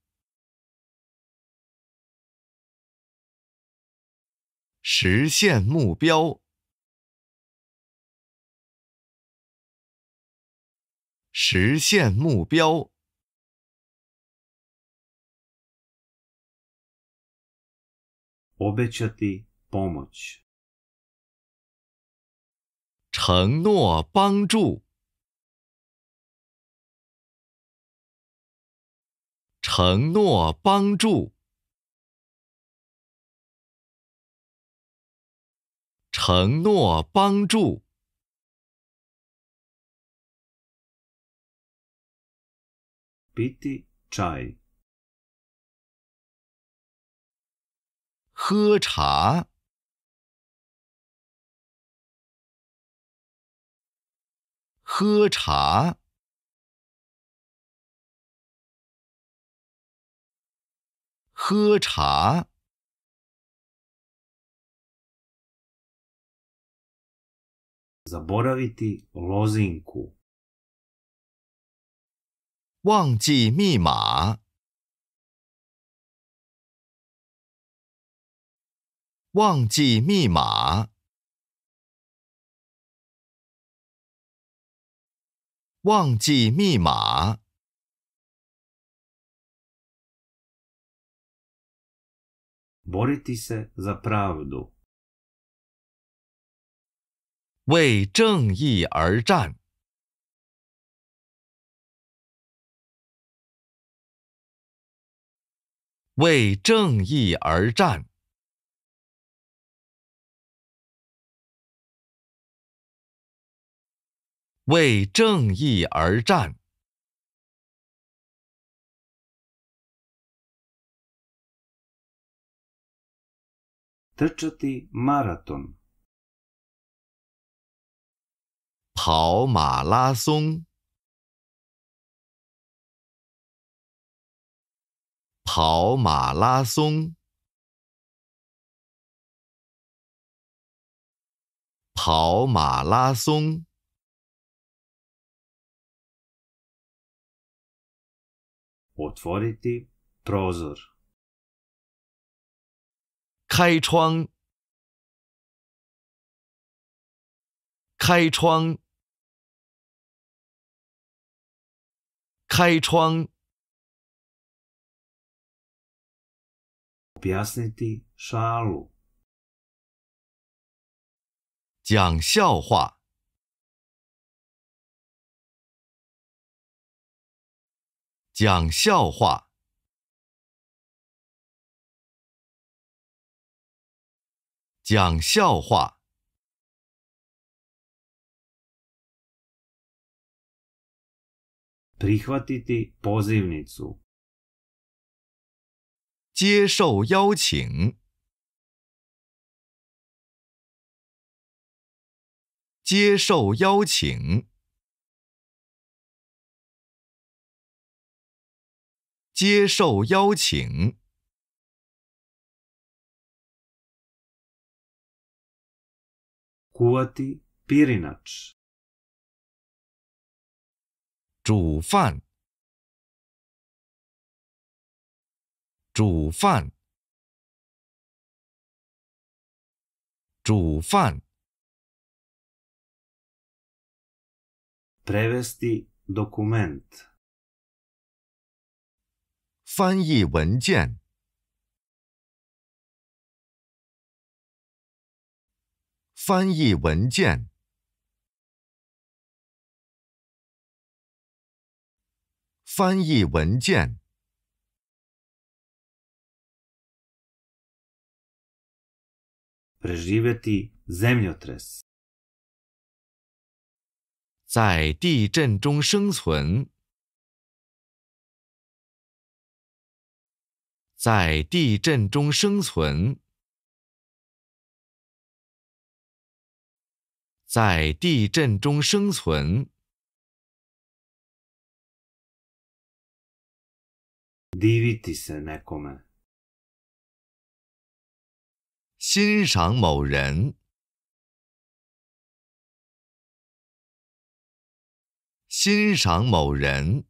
实现目标，实现目标，Obećati pomoć. 承诺帮助，承诺帮助，承诺帮助，Piti čaj. 喝茶，喝茶，喝茶，Zaboraviti lozinku. 忘记密码，忘记密码，忘记密码，Boriti se za pravdu. 为正义而战，为正义而战，为正义而战，Trčati maraton. 跑马拉松，跑马拉松，跑马拉松，Otvoriti prozor. 开窗，开窗，开窗。讲笑话，讲笑话。讲笑话。接受邀请。接受邀请。接受邀请。Kuvati pirinač. 煮饭，煮饭，煮饭，Prevesti dokument. 翻译文件，翻译文件，翻译文件，Preživjeti zemljotres. 在地震中生存，在地震中生存，在地震中生存，欣赏某人，欣赏某人，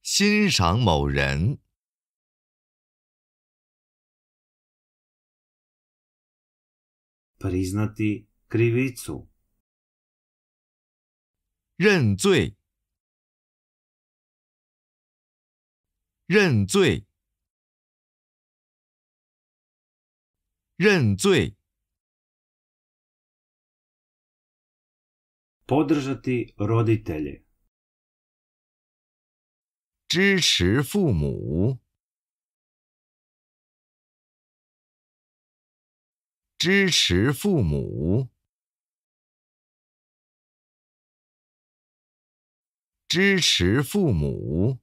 欣赏某人，认罪。认罪。认罪。支持父母。支持父母，支持父母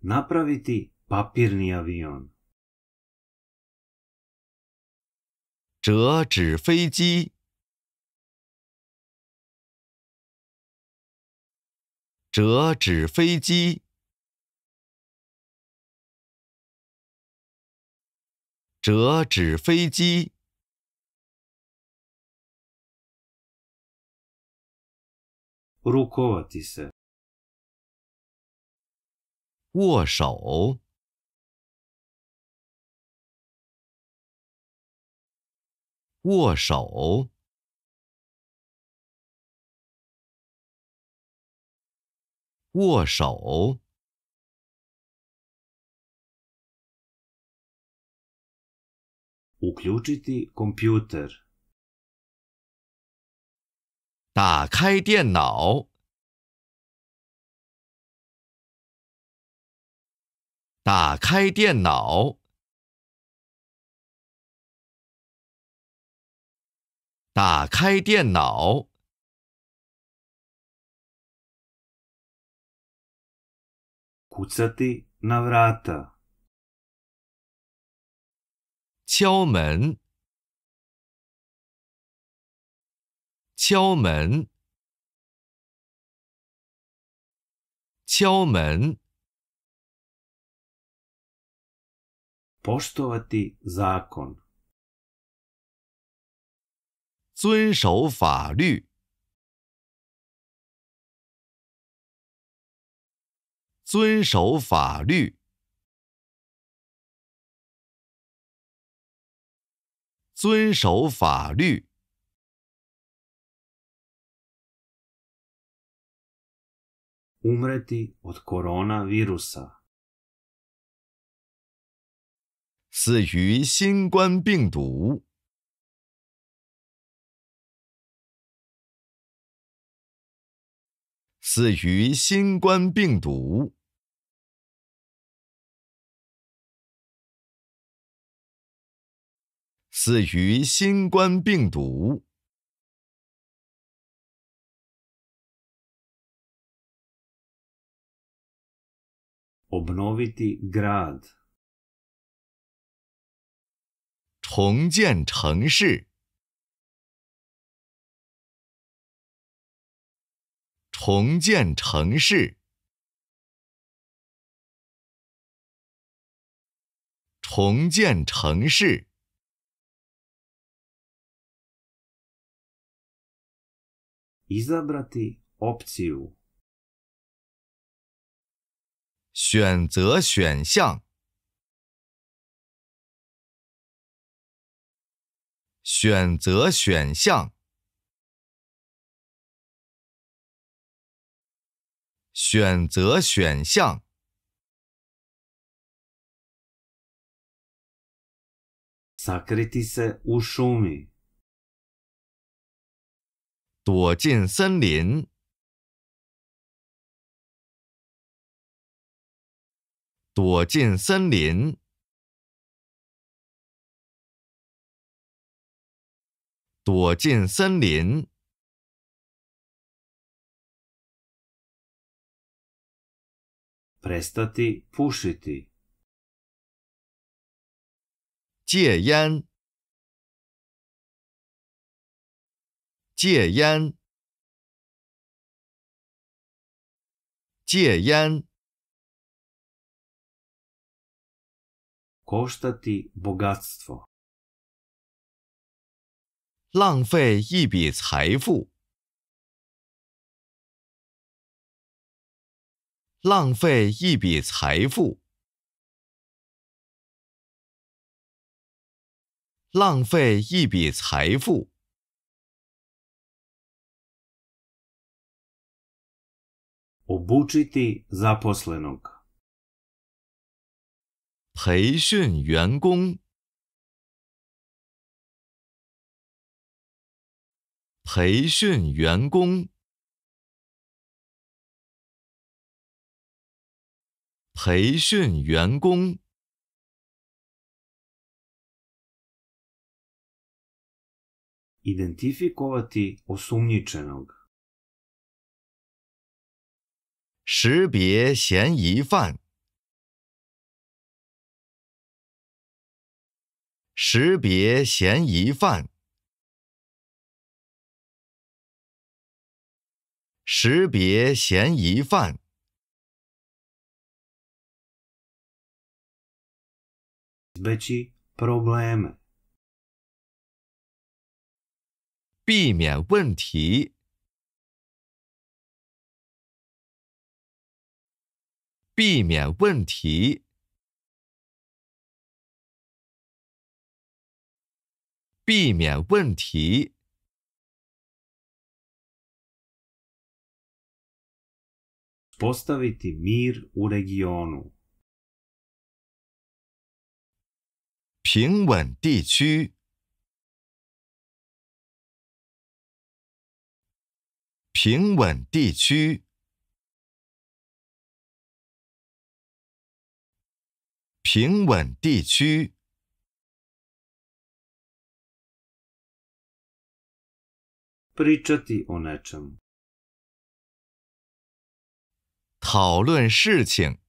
，Napraviti papirni avion. 折纸飞机，折纸飞机，折纸飞机.握手，握手，握手，Uključiti kompjuter. 打开电脑，打开电脑，打开电脑，Kucati na vrata. 敲门，敲门，敲门，Poštovati zakon. 遵守法律，遵守法律，遵守法律，Umreti od koronavirusa. 死于新冠病毒，死于新冠病毒，死于新冠病毒。obnoviti grad，重建城市。重建城市。重建城市。重建城市 Izabrati opciju. 选择选项，选择选项，选择选项，Sakriti se u šumi. 躲进森林，躲进森林，躲进森林，Prestati pušiti. 戒烟，戒烟，戒烟，Koštati bogatstvo. 浪费一笔财富，浪费一笔财富，浪费一笔财富，Obučiti zaposlenog. 培训员工，培训员工，培训员工，Identifikovati osumnjičenog. 识别嫌疑犯，识别嫌疑犯，识别嫌疑犯.避免问题，避免问题，避免问题，Postaviti mir u regionu. 平稳地区，平稳地区，平稳地区，Pričati o nečemu. 讨论事情，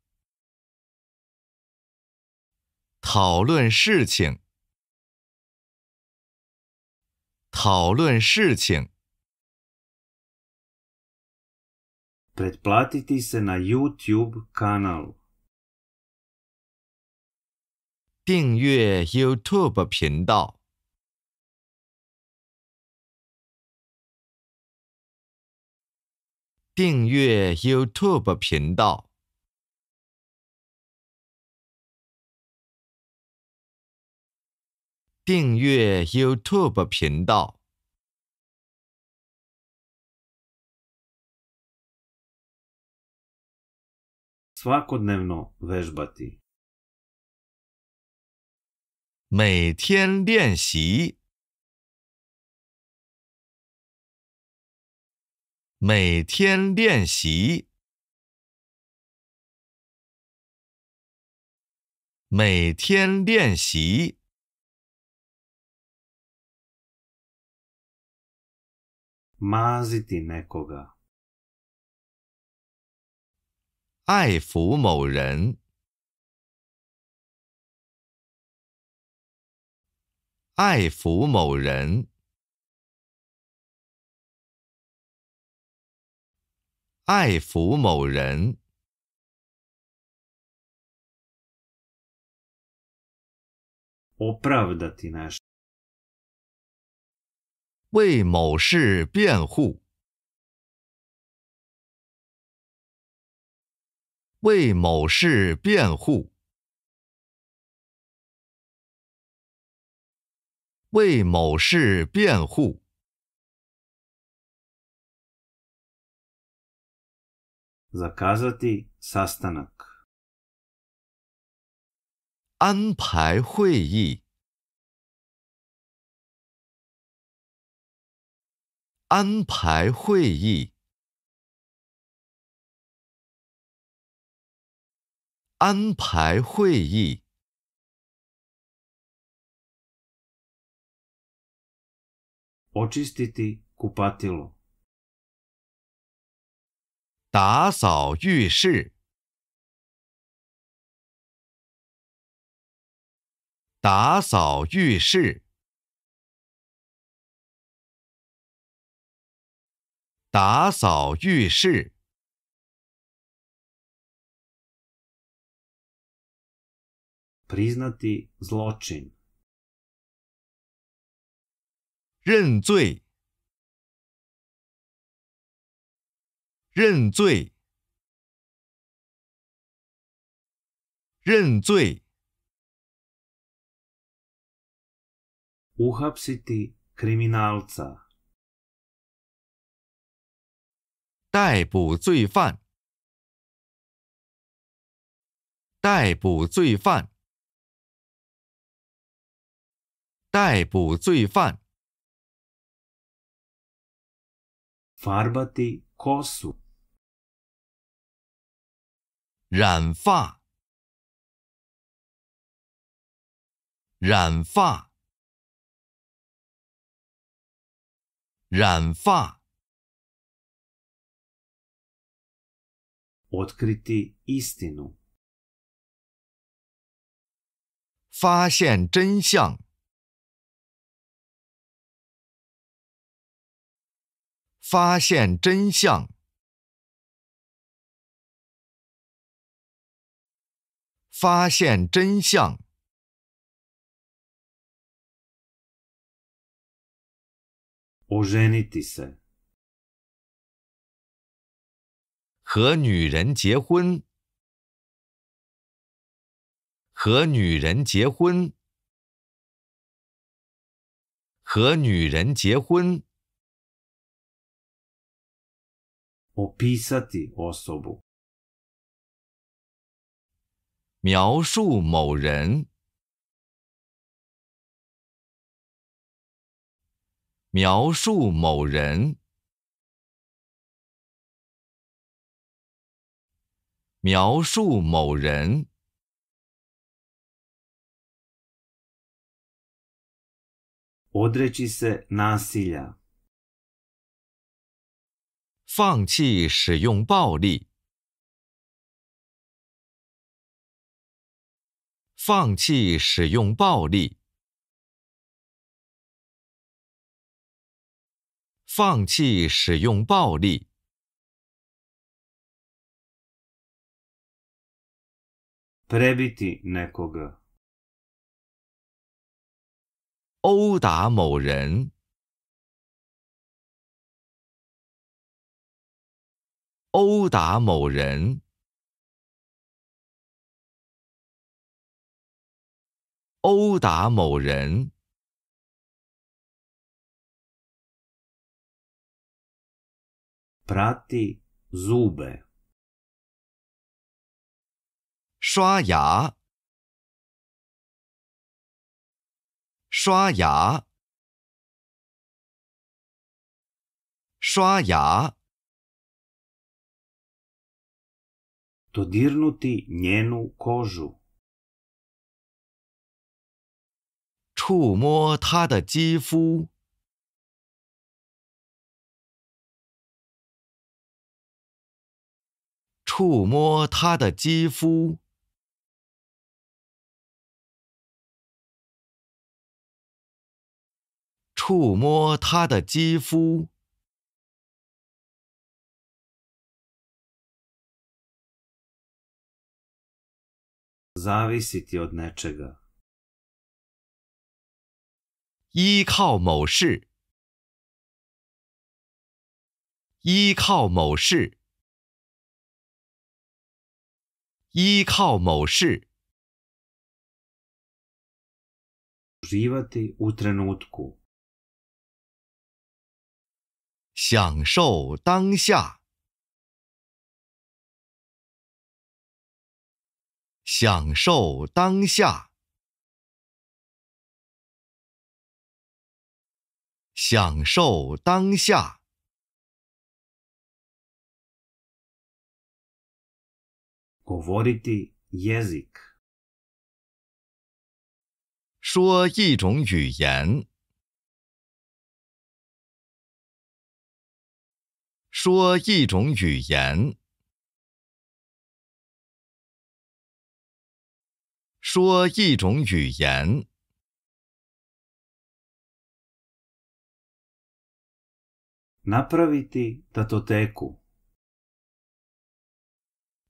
讨论事情，讨论事情，Pretplatiti se na YouTube kanalu. 订阅 YouTube 频道，订阅 YouTube 频道，订阅 YouTube 频道。Svakodnevno vežbati. 每天练习，每天练习，每天练习，Maziti nekoga. 爱抚某人，爱抚某人，爱抚某人.为某事辩护，为某事辩护，为某事辩护，Zakazati sastanak. 安排会议，安排会议，安排会议，Očistiti kupatilo. 打扫浴室，打扫浴室，打扫浴室，Priznati zločin. 认罪，认罪，认罪，Uhapsiti kriminalca. 逮捕罪犯，逮捕罪犯，逮捕罪犯，Farbati kosu. 染发，染发，染发，Otkriti istinu. 发现真相，发现真相，发现真相，Oženiti se. 和女人结婚，和女人结婚，和女人结婚，Opisati osobu. 描述某人，描述某人，描述某人，Odreći se nasilja. 放弃使用暴力，放弃使用暴力，放弃使用暴力，Prebiti nekoga. 殴打某人，殴打某人，殴打某人，Prati zube. 刷牙，刷牙，刷牙，Dodirnuti njenu kožu. 触摸她的肌肤，触摸她的肌肤，触摸她的肌肤，zavisiti od nečega. 依靠某事，依靠某事，依靠某事，Uživati u trenutku. 享受当下，享受当下，享受当下。说一种语言，说一种语言，说一种语言，Napraviti datoteku.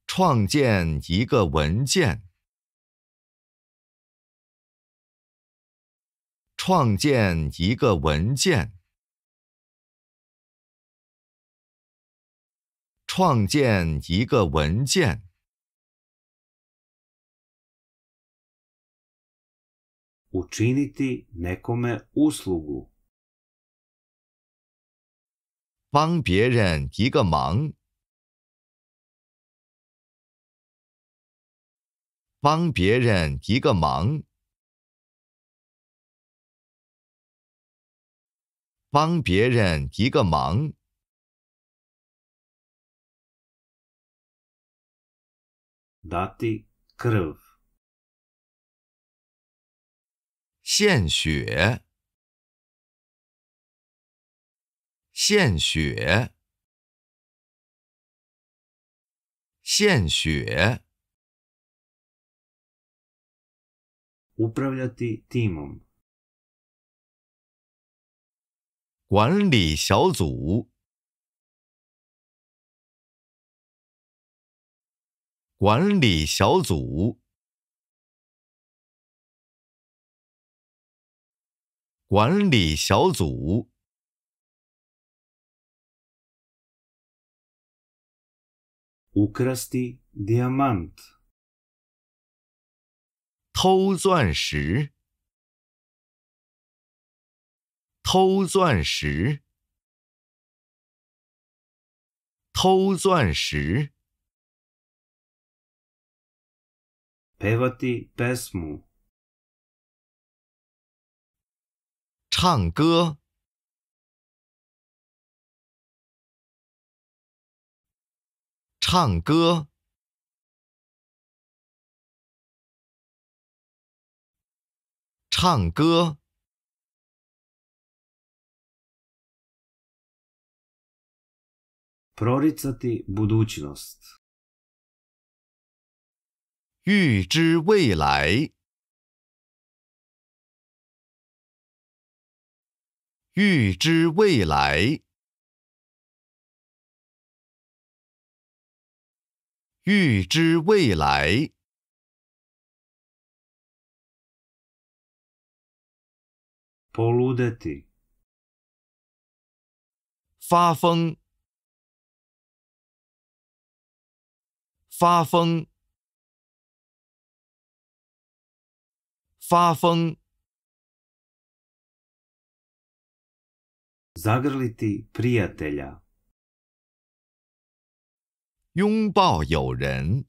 创建一个文件，创建一个文件，创建一个文件。Učiniti nekome uslugu. 帮别人一个忙，帮别人一个忙，帮别人一个忙，Dati krv. 献血，献血，献血 timom. 管理小组，管理小组，管理小组，Ukrasti dijamant. 偷钻石，偷钻石，偷钻石，Pevati pesmu. 唱歌。唱歌，唱歌，预知未来。预知未来，预知未来，Poludeti. 发疯，发疯，发疯，Zagrliti prijatelja. 拥抱友人，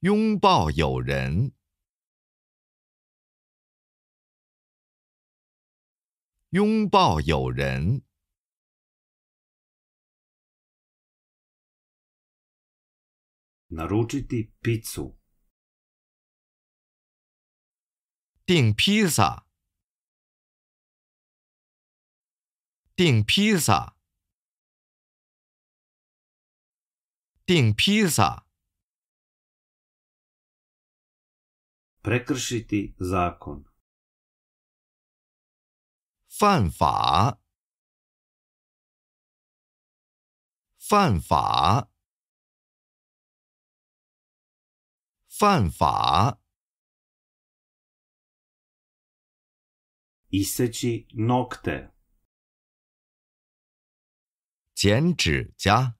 拥抱友人，拥抱友人，Naručiti picu. 订披萨，订披萨，订披萨。prekršiti zakon，犯，犯法，犯法。犯法。Iseći nokte. 剪指甲，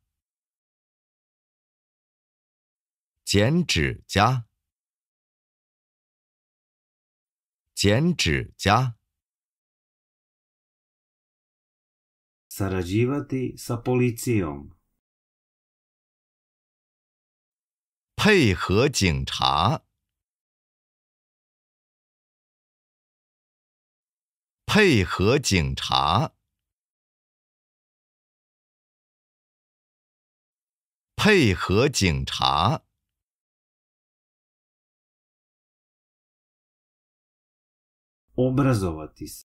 剪指甲，剪指甲，Sarađivati sa policijom. 配合警察，配合警察，配合警察，Obrazovati se.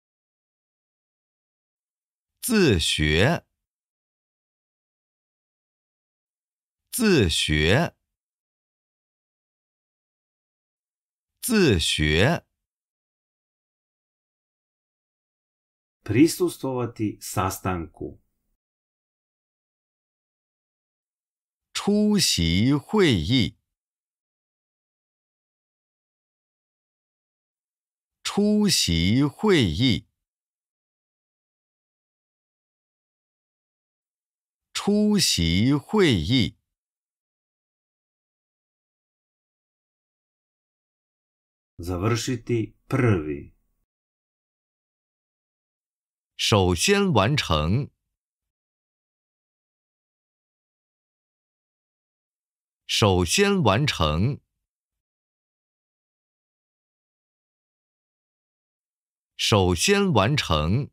自学，自学，自学，Prisustovati sastanku. 出席会议，出席会议，出席会议，Završiti prvi. 首先完成，首先完成，首先完成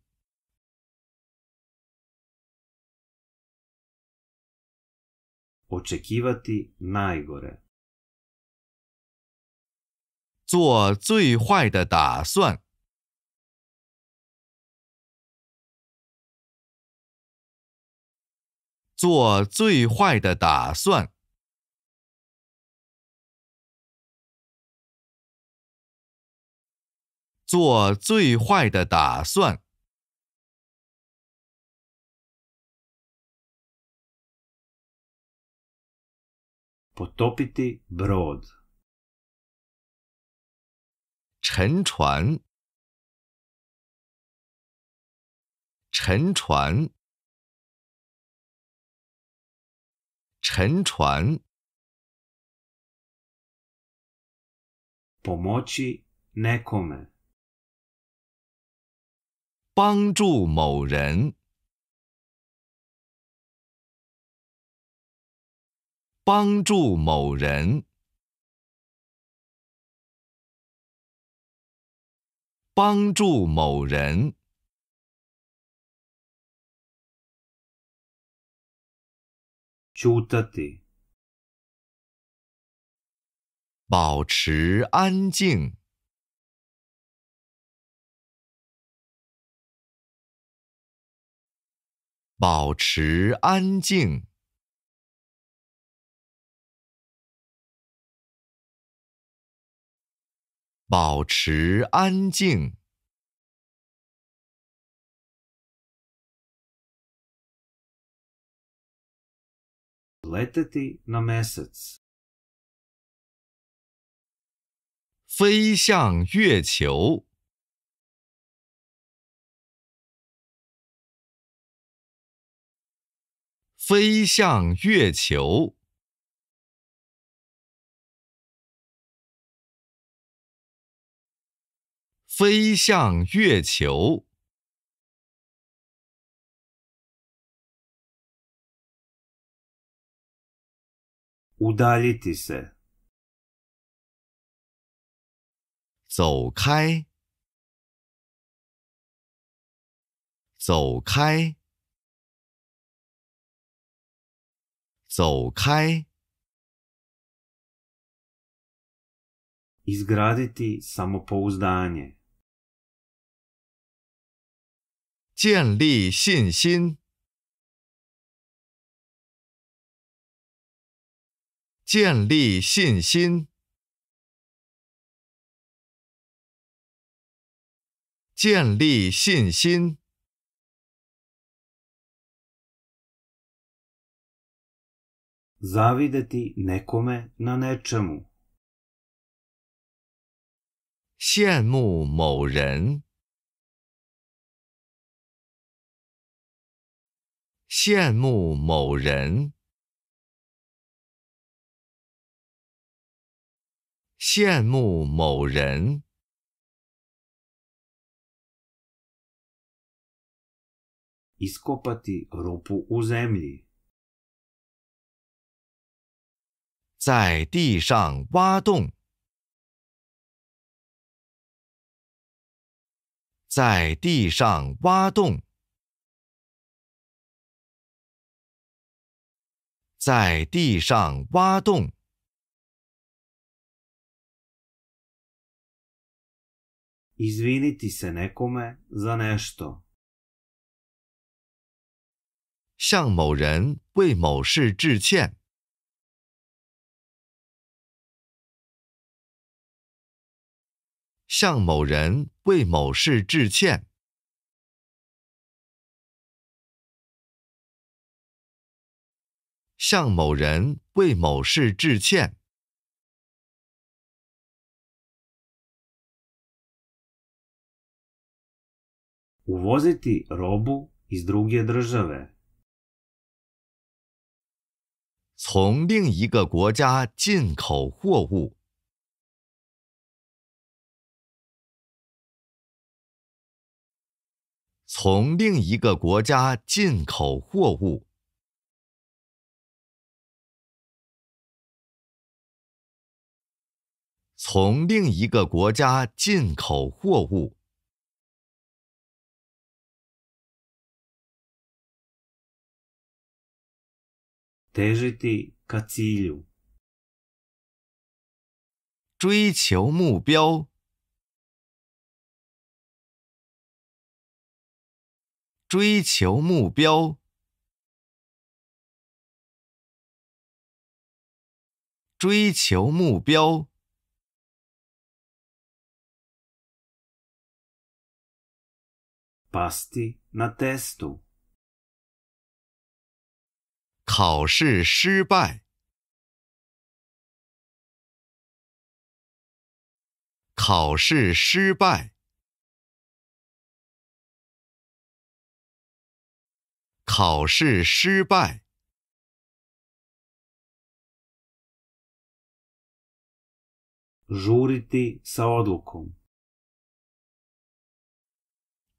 ，Očekivati najgore. 做最坏的打算，做最坏的打算，做最坏的打算，Potopiti brod. 沉船，沉船，沉船，Pomoći nekome. 帮助某人，帮助某人，帮助某人，保持安静，保持安静，保持安静，飞向月球。飞向月球。飞向月球 Udaljiti se. 走开，走开，走开，Izgraditi samopouzdanje. 建立信心，建立信心，建立信心，Zavideti nekome na nečemu. 羡慕某人，羡慕某人，羡慕某人。Iskopati rupu u zemlji. 在地上挖洞，在地上挖洞，在地上挖洞，向某人为某事致歉，向某人为某事致歉，向某人为某事致歉。Uvoziti robu iz druge države. 从另一个国家进口货物，从另一个国家进口货物，从另一个国家进口货物。Težiti ka cilju. 追求目标，追求目标，追求目标。Pasti na testu. 考试失败，考试失败，考试失败。Žuriti sa odlukom.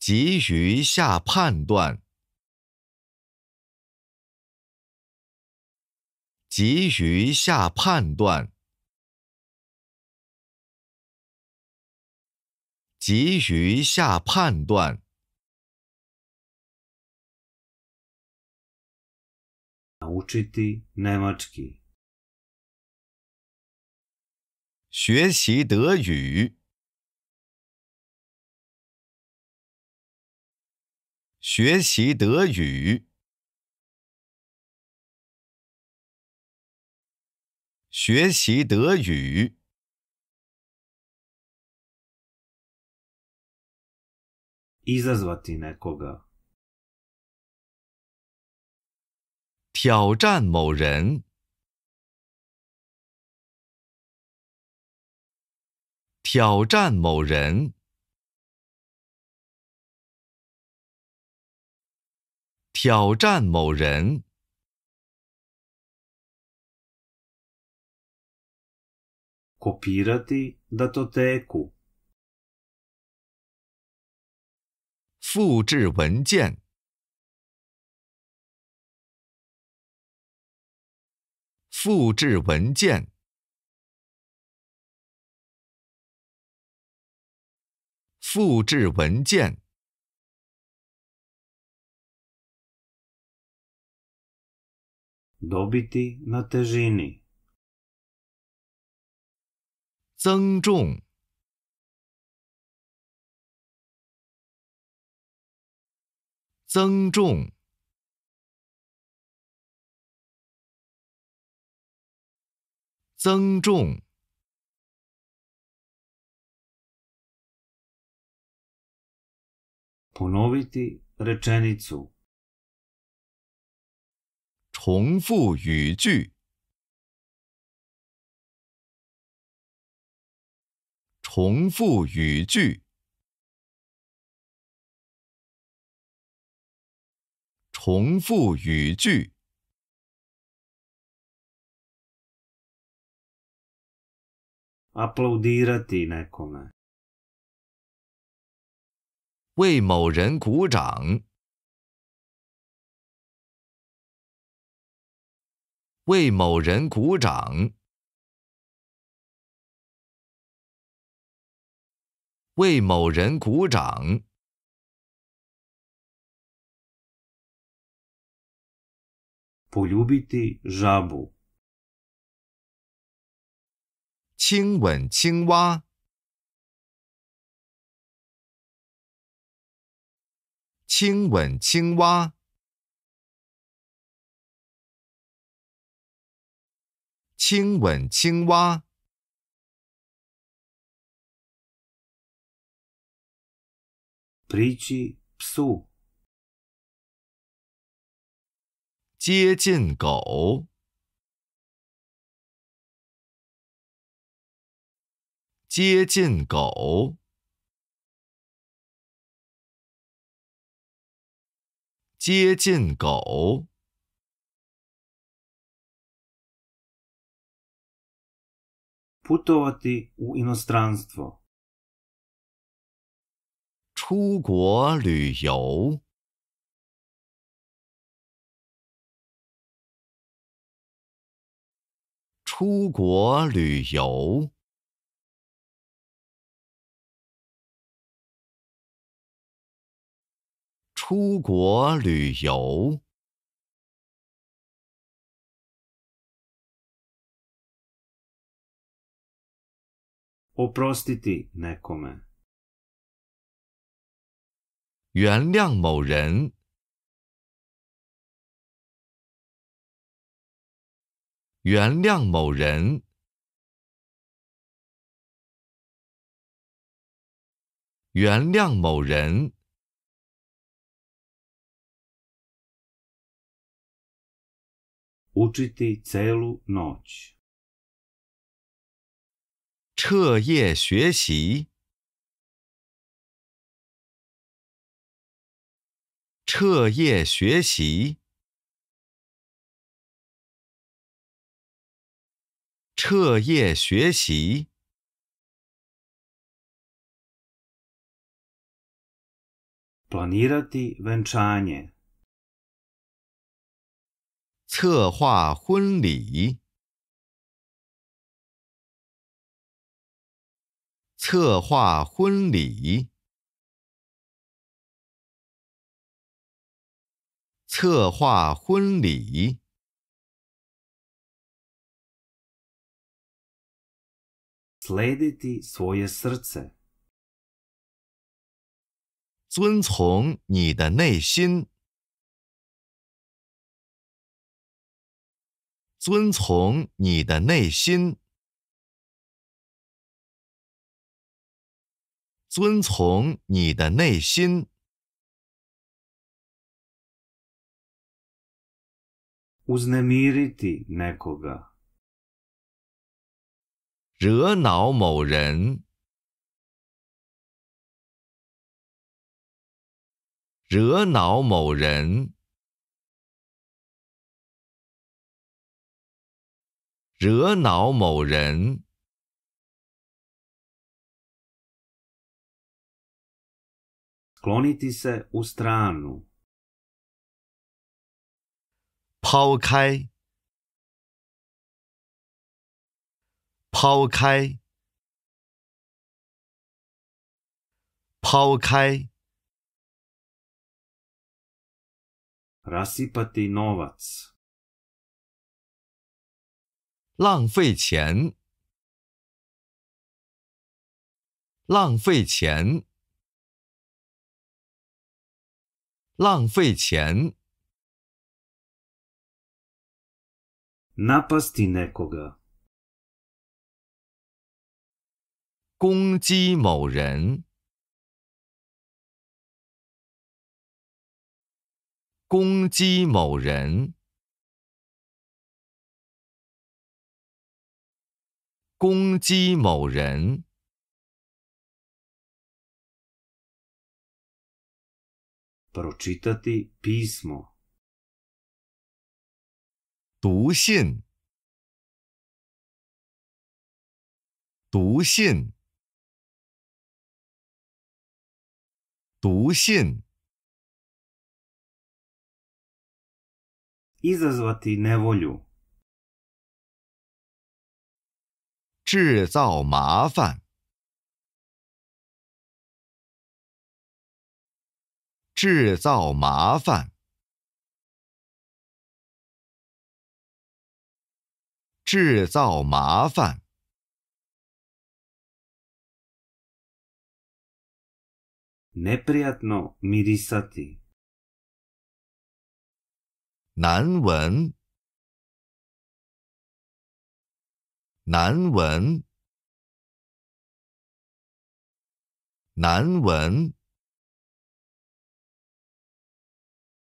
急于下判断，急于下判断，急于下判断。Naučiti nemački. 学习德语，学习德语，学习德语。Izazvati nekoga. 挑战某人，挑战某人，挑战某人。Kopirati datoteku. 复制文件，复制文件，复制文件。Dobiti na težini. 增重。增重。增重。重复语句。重复语句。重复语句。Aplaudirati nekome. 为某人鼓掌。为某人鼓掌。为某人鼓掌。Poljubiti žabu. 亲吻青蛙。亲吻青蛙。亲吻青蛙。近狗。接近狗。接近狗。Putovati u inostranstvo. 出国旅游。出国旅游。出国旅游。Oprostiti nekome. 原谅某人。原谅某人。原谅某人。彻夜学习。彻夜学习。彻夜学习。Planirati venčanje. 策划婚礼。策划婚礼。策划婚礼。Slediti svoje srce. 遵从你的内心。遵从你的内心。遵从你的内心。Uznemiriti nekoga. 惹恼某人。惹恼某人。惹恼某人。Skloniti se u stranu. 抛开。抛开。抛开。Rasipati novac. 浪费钱。浪费钱。浪费钱。napasti nekoga，攻击某人，攻击某人，攻击某人。pročitati pismo。读信，读信，读信，izazvati nevolju, 制造麻烦，制造麻烦，制造麻烦，neprijatno mirisati, 难闻，难闻，难闻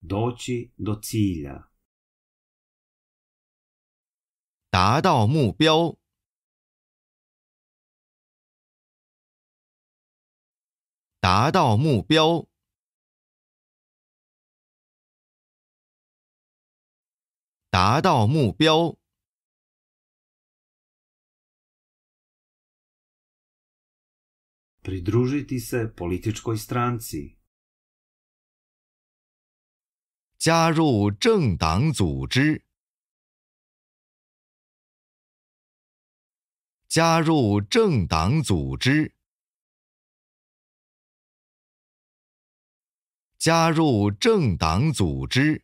，doći do cilja, 达到目标，达到目标，达到目标，pridružiti se političkoj stranci, 加入政党组织，加入政党组织，加入政党组织。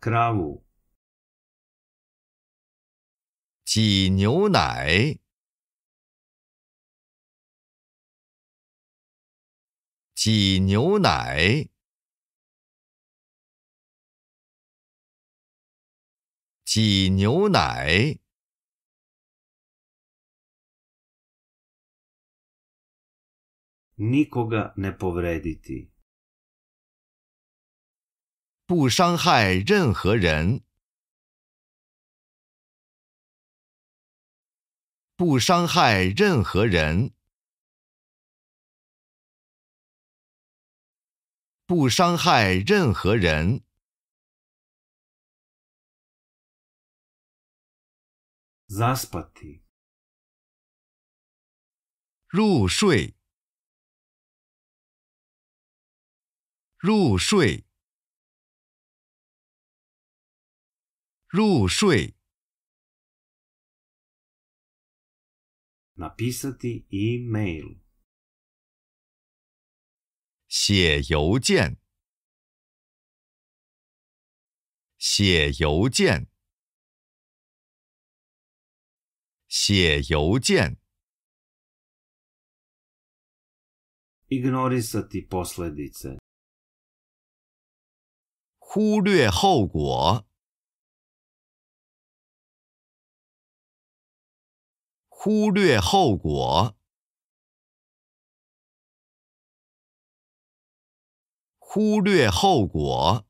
kravu, 挤牛奶，挤牛奶，挤牛奶，nikoga ne povrediti, 不伤害任何人，不伤害任何人，不伤害任何人，zaspati, 入睡，入睡，入睡，napisati e-mail, 写邮件，写邮件，写邮件。忽略后果。忽略后果。忽略后果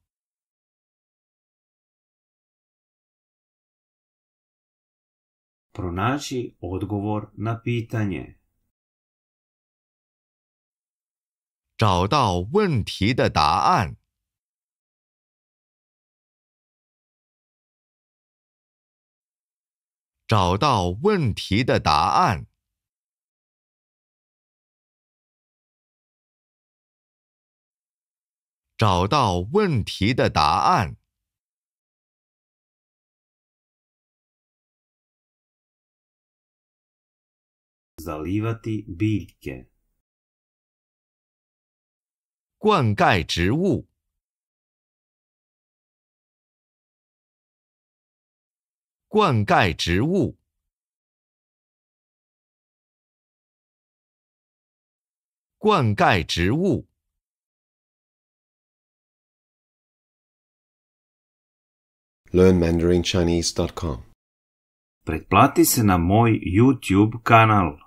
找到问题的答案。找到问题的答案。找到问题的答案 Zalivati biljke. Guan gai zhivu. Guan gai zhivu. Guan gai zhivu. learnmandarinChinese.com. Pretplati se na moj YouTube kanal.